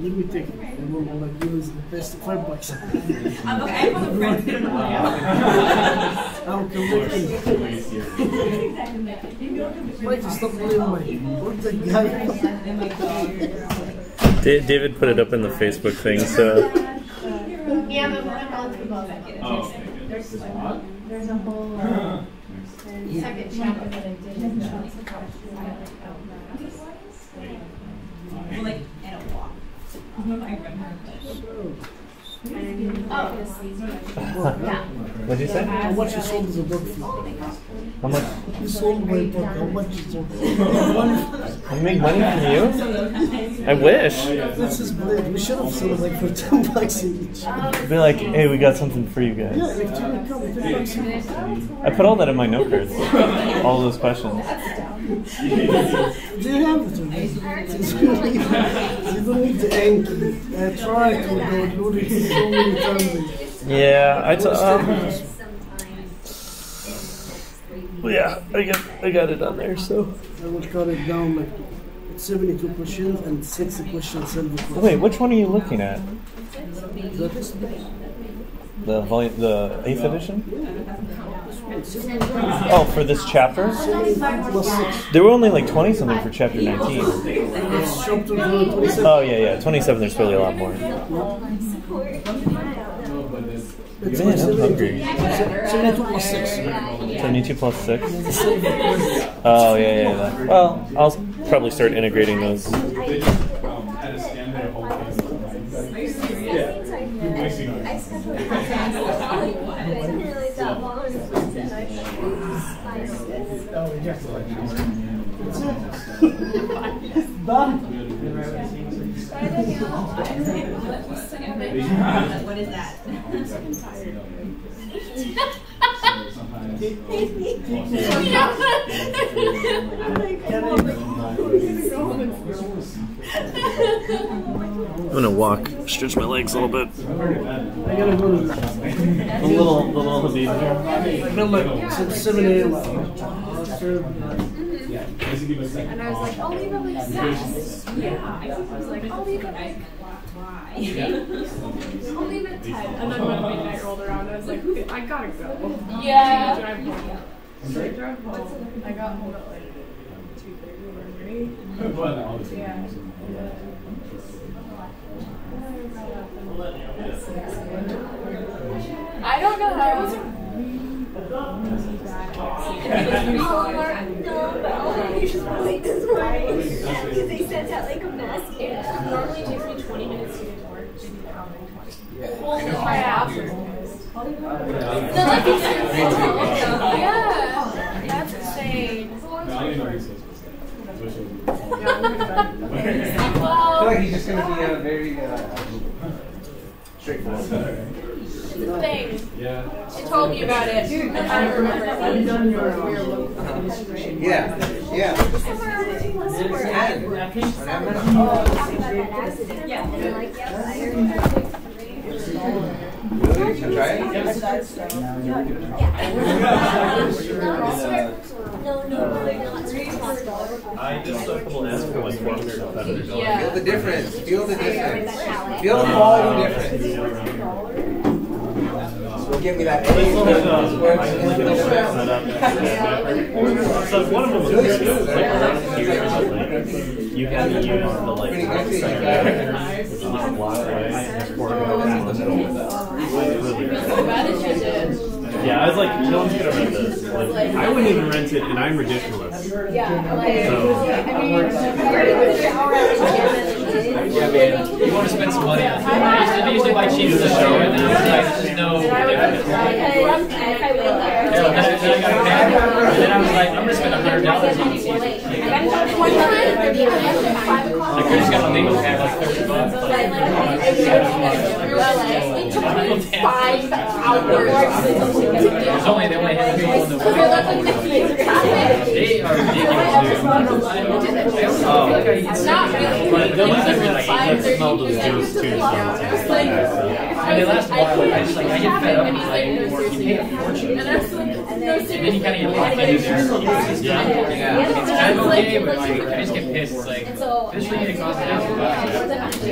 Let me take it. We'll like give us the best five bucks. I'm okay, I'm a friend. I'll come with you. Why just stop playing my What's the guy? David put it up in the Facebook thing, so Yeah, but we're not going through both it. Oh, There's, there's a whole uh, second chapter that I did. Well, like, and a walk. Oh, yeah. What'd you say? How much you sold the book for? How much? You sold my book. How much you sold? I make money from you? I wish. This is brilliant. We should have sold like for ten bucks each. Be like, hey, we got something for you guys. like ten come, ten bucks each. I put all that in my note cards. All those questions. Do you have it? You don't need the ink. I tried to download it so many times. Yeah, I t- um, yeah, I got I got it on there. So I will cut it down like 72 questions and 60 questions self wait, which one are you looking at? The volume, the eighth edition? Oh, for this chapter? There were only like twenty something for chapter nineteen. It's chapter 27. Oh yeah, yeah, twenty-seven. There's really a lot more. Man, I'm hungry. 72 plus six. Seventy-two plus six. Oh yeah, yeah. yeah. Well, I'll probably start integrating those. I'm gonna walk, stretch my legs a little bit. I gotta go to A little, a little easier. I got like since 7 a.m. After, And I was like, I'll leave at like six. Yeah. I was like, oh, I'll leave at like why? I'll leave at ten. And then when midnight rolled around, I was like, I gotta go. Yeah. I drive home. So I drove home. I got home at like two thirty or three. Yeah. I don't know how. Accident. They sent out like a normally takes me 20 minutes to get to work to do the hour and 20. Well, my ass was pissed. Yeah, that's insane. I feel like he's just gonna be a very uh, straightforward. A thing. Yeah. She told me about it. I don't remember. Yeah, yeah. I try it? I just a couple ads for like 400 or 500 Feel the difference. Feel the difference. Feel the quality difference. Give me that. So one of them was really good. Like, around here, like, you had to use the like which is just block away and pour it the middle. Yeah, I was like, no one's gonna rent this. Like, I wouldn't even rent it, and I'm ridiculous. Yeah, like, Yeah, man. You want to spend some money on it. I used to, to buy cheap at the show, and then I was like, there's no difference. Yeah, then I, then I got pack, and then I was like, I'm gonna spend a hundred dollars on. Like, I could just got a legal pack, like thirty bucks. It took me five hours. There's only, they only people in the They are ridiculous, dude. I don't feel like I eat It's not really. But the ones that really Five like thirty. smelled those juice too. And they last a while, I just like, I get fed up, it's like, you pay a fortune. And I was like, no, And then you kind of get locked into their ecosystem. Yeah. It's kind of okay, but like, I just get pissed. Like, this thing it costs a thousand bucks.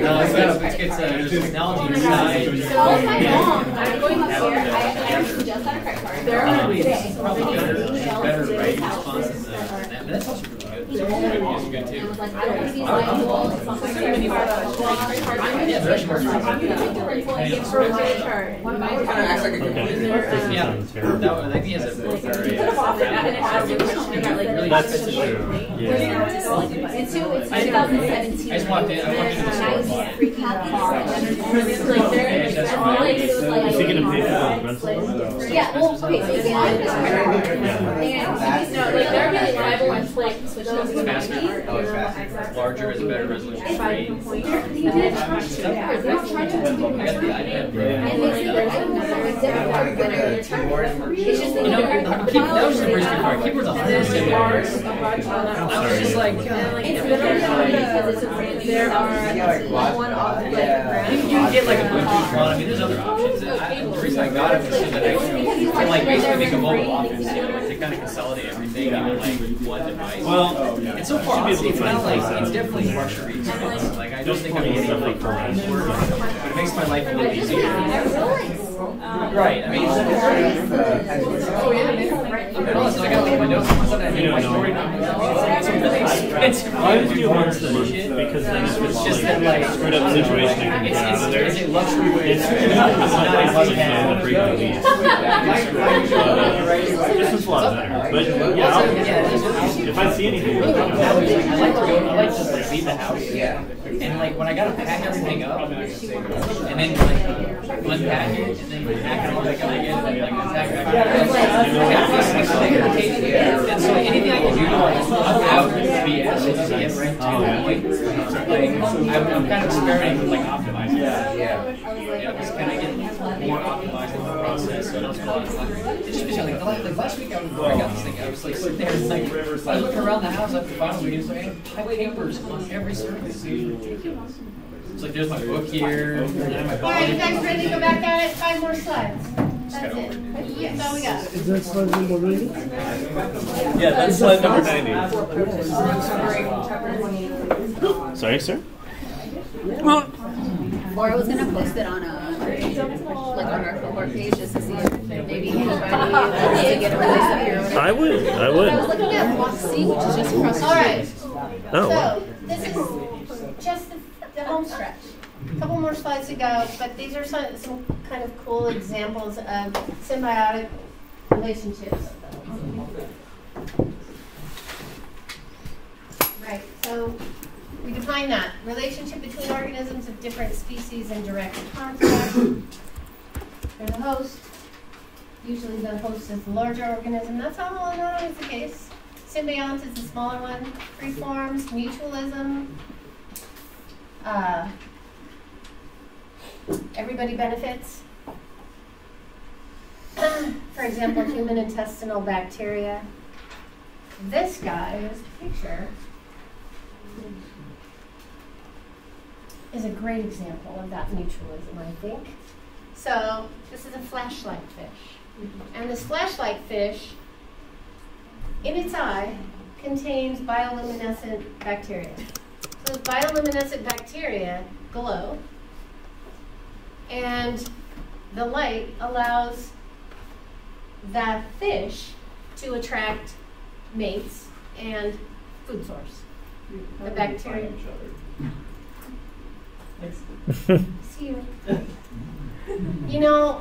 No, it's got, it's, it's, uh, there's technology inside. So my mom, I'm going up here, I actually just got a credit card. They're Probably, probably better, responses than that, but that's also really good. It's good too. Yeah, they're actually more It's for my chart. Kind of acts like a computer. Yeah, that one, I think he has a. You put them off and it asks you a question about like really That's true. Yeah. two, it's 2017. I just walked in, I walked into the store and bought it. Freaking car. Like they're, That's and like, it was like. Is he gonna pay for the rental? Yeah, well, okay, so is And, no, like, they're really reliable and like, switch It's faster. Oh, it's faster. Larger is a better resolution. You did charge to that. They're charging to I got the iPad Pro. And they say that everyone's like different, but they're charging. It's just that You know, they're- the key, that was the first card. Keyboard's a hundred and seventy dollars. I was just like, uh, It's literally because it's a brand new. There are one off, like, brand. you can get like a Bluetooth one. I mean, there's other options. The reason I got it was so that I can like basically make a mobile office you know, to kind of consolidate everything into like one device. Well, it's so far should be able it's to not like it's definitely luxury. Like I don't Just think I'm plenty of getting stuff like like for work, but it makes my life a little easier. Um, Right. I mean, oh yeah. No, so I got like my notes. I said I You had my don't story. know. It's really expensive. I would do once a month because then if it's just that like screwed up situation, I can get out of there. It's a luxury way. It's it's not like much fun to break the lease. This is a lot better. But yeah, I'll, if I see anything, I I'll like to go. I like to like leave the house. Yeah. And like when I gotta pack everything up, and then like unpack it, and then pack it all back up again, and then like unpack it back up. And so anything I can do to like cut out BS and just get right to the point. Like I'm, I'm kind of experimenting with like optimizing. Yeah. Yeah. Just kind of get more optimized in the process. So that's fun. It's just like, the last, like last week I was I got this thing. I was like sitting there, and, like I was looking around the house after final week. It's like I had papers on every surface. It's like there's my book here. and then my All right, you guys ready to go back at it? Five more slides. That's it. That's all we got. Is that slide number ninety? Yeah, that's slide number 90. Sorry, sir? Or Laura was gonna post it on a, like on our cohort page just to see if maybe anybody wants to get a release up here. or. I would, I I was would. looking at Block C, which is just across the All right. street. Oh, wow. So, this is just the, the home stretch. A Couple more slides to go, but these are some, some kind of cool examples of symbiotic relationships. Right, so we define that. Relationship between organisms of different species in direct contact. There's a host, Usually the host is the larger organism. That's not, always the case. Symbiont is the smaller one. Free forms, mutualism. Uh, everybody benefits. For example, human intestinal bacteria. This guy, this picture, is a great example of that mutualism, I think. So this is a flashlight fish. Mm-hmm. And this flashlight fish, in its eye, contains bioluminescent bacteria. So those bioluminescent bacteria glow, and the light allows that fish to attract mates and food source. Mm-hmm. The bacteria. See you. You know,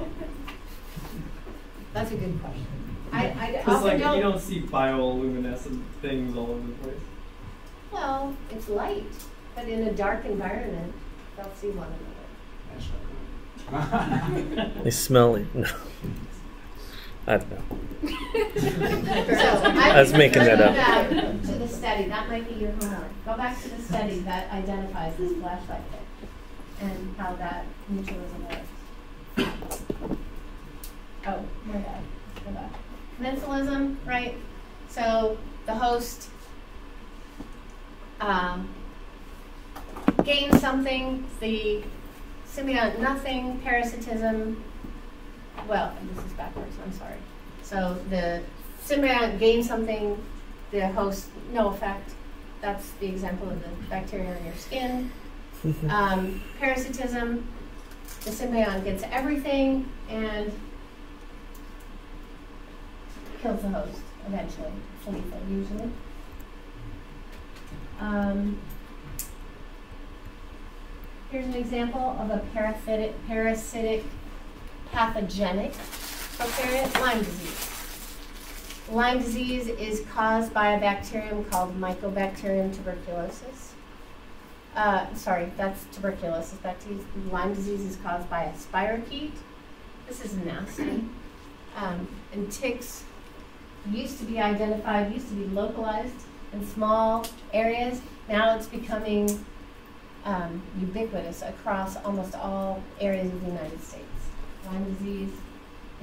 that's a good question. I, I Because often like don't. you don't see bioluminescent things all over the place. Well, it's light, but in a dark environment, they'll see one another. They smell it. No. I don't know. So I was can making that up. back To the study, that might be your homework. Go back to the study that identifies this flashlight thing and how that mutualism works. Oh, my bad. Let's Go. Commensalism, right? So the host um, gains something, the symbiont nothing, parasitism. Well, this is backwards, I'm sorry. So the symbiont gains something, the host no effect. That's the example of the bacteria on your skin. Um, parasitism, the symbiont gets everything and kills the host eventually. It's usually. Um, here's an example of a parasitic, parasitic pathogenic prokaryote, Lyme disease. Lyme disease is caused by a bacterium called Mycobacterium tuberculosis. Uh, sorry, that's tuberculosis. Lyme disease is caused by a spirochete. This is nasty. Um, and ticks used to be identified, used to be localized in small areas. Now it's becoming um, ubiquitous across almost all areas of the United States. Lyme disease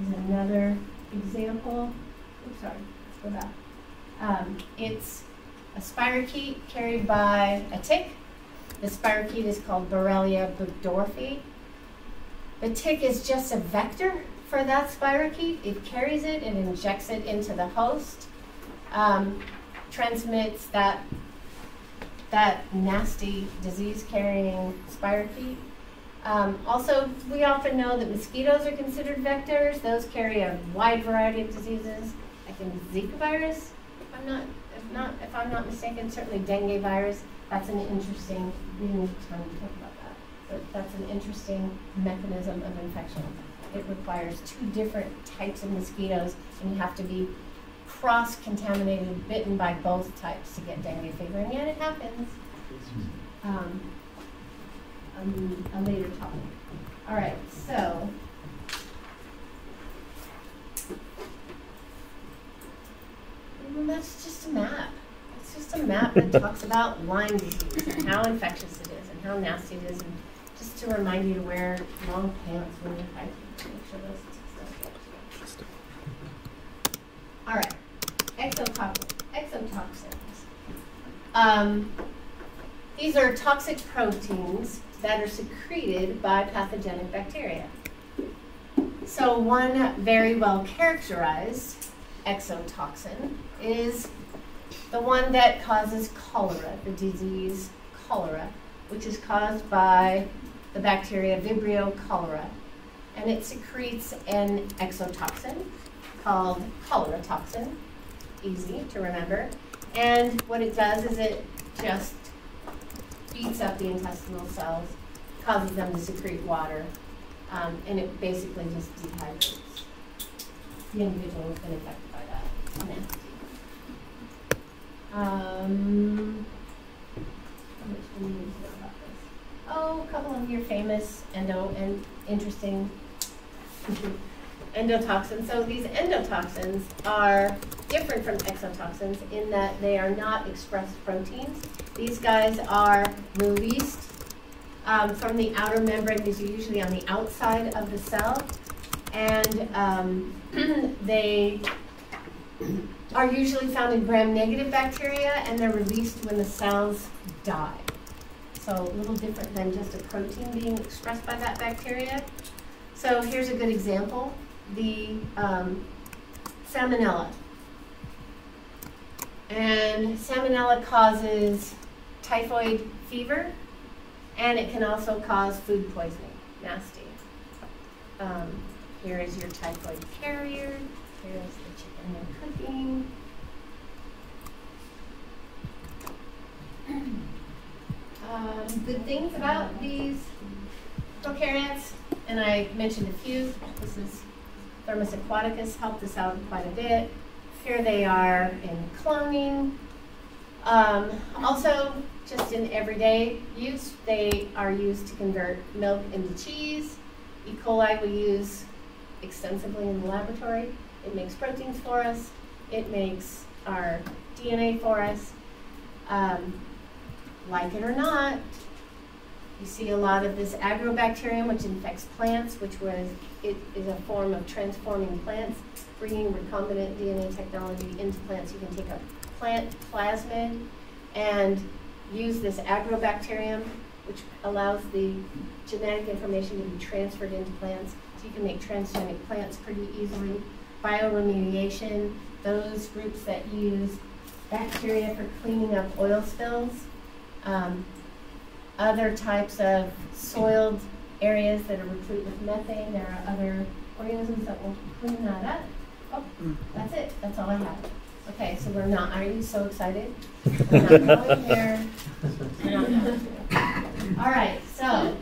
is another example. Oops, sorry, let's go back. Um, it's a spirochete carried by a tick. The spirochete is called Borrelia burgdorferi. The tick is just a vector for that spirochete. It carries it and injects it into the host, um, transmits that that nasty disease-carrying spirochete. Um, also, we often know that mosquitoes are considered vectors. Those carry a wide variety of diseases. I think Zika virus, if I'm not, if not, if I'm not mistaken, certainly dengue virus. That's an interesting. We didn't have time to talk about that, but that's an interesting mechanism of infection. It requires two different types of mosquitoes, and you have to be cross-contaminated, bitten by both types to get dengue fever, and yet it happens. Um, a later topic. All right, so. That's just a map. Just a map that talks about Lyme disease and how infectious it is and how nasty it is, and just to remind you to wear long pants when hiking to make sure those. All right, exotoxins. Exotoxins. Um, these are toxic proteins that are secreted by pathogenic bacteria. So one very well characterized exotoxin is the one that causes cholera, the disease cholera, which is caused by the bacteria Vibrio cholera. And it secretes an exotoxin called cholera toxin, easy to remember. And what it does is it just beats up the intestinal cells, causes them to secrete water, um, and it basically just dehydrates the individual who's been affected by that. Um, how much do to know about this? Oh, a couple of your famous endo and interesting endotoxins. So these endotoxins are different from exotoxins in that they are not expressed proteins. These guys are released um, from the outer membrane. These are usually on the outside of the cell. And um, they are usually found in gram-negative bacteria and they're released when the cells die. So a little different than just a protein being expressed by that bacteria. So here's a good example, the um, salmonella. And salmonella causes typhoid fever, and it can also cause food poisoning, nasty. Um, here is your typhoid carrier. Here's cooking. Um, good things about these prokaryotes, and I mentioned a few. This is Thermus aquaticus, helped us out quite a bit. Here they are in cloning. Um, also, just in everyday use, they are used to convert milk into cheese. E. coli we use extensively in the laboratory. It makes proteins for us. It makes our DNA for us. Um, like it or not, you see a lot of this agrobacterium, which infects plants, which was it is a form of transforming plants, bringing recombinant DNA technology into plants. You can take a plant plasmid and use this agrobacterium, which allows the genetic information to be transferred into plants. So you can make transgenic plants pretty easily. Bioremediation, those groups that use bacteria for cleaning up oil spills. Um, other types of soiled areas that are replete with methane. There are other organisms that will clean that up. Oh, that's it. That's all I have. Okay, so we're not. Are you so excited? We're not going there. We're not going. All right. So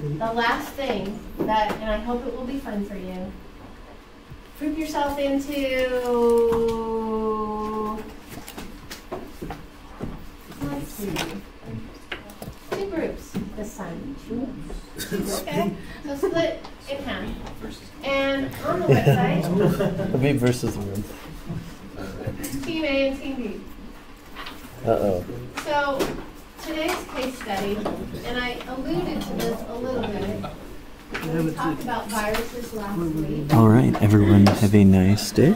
the last thing that, and I hope it will be fun for you. Group yourself into. Let's see two groups this time. Okay, so split in half. And on the website, Me versus the room. team A and team B. Uh oh. So today's case study, and I alluded to this a little bit. All right, everyone, have a nice day.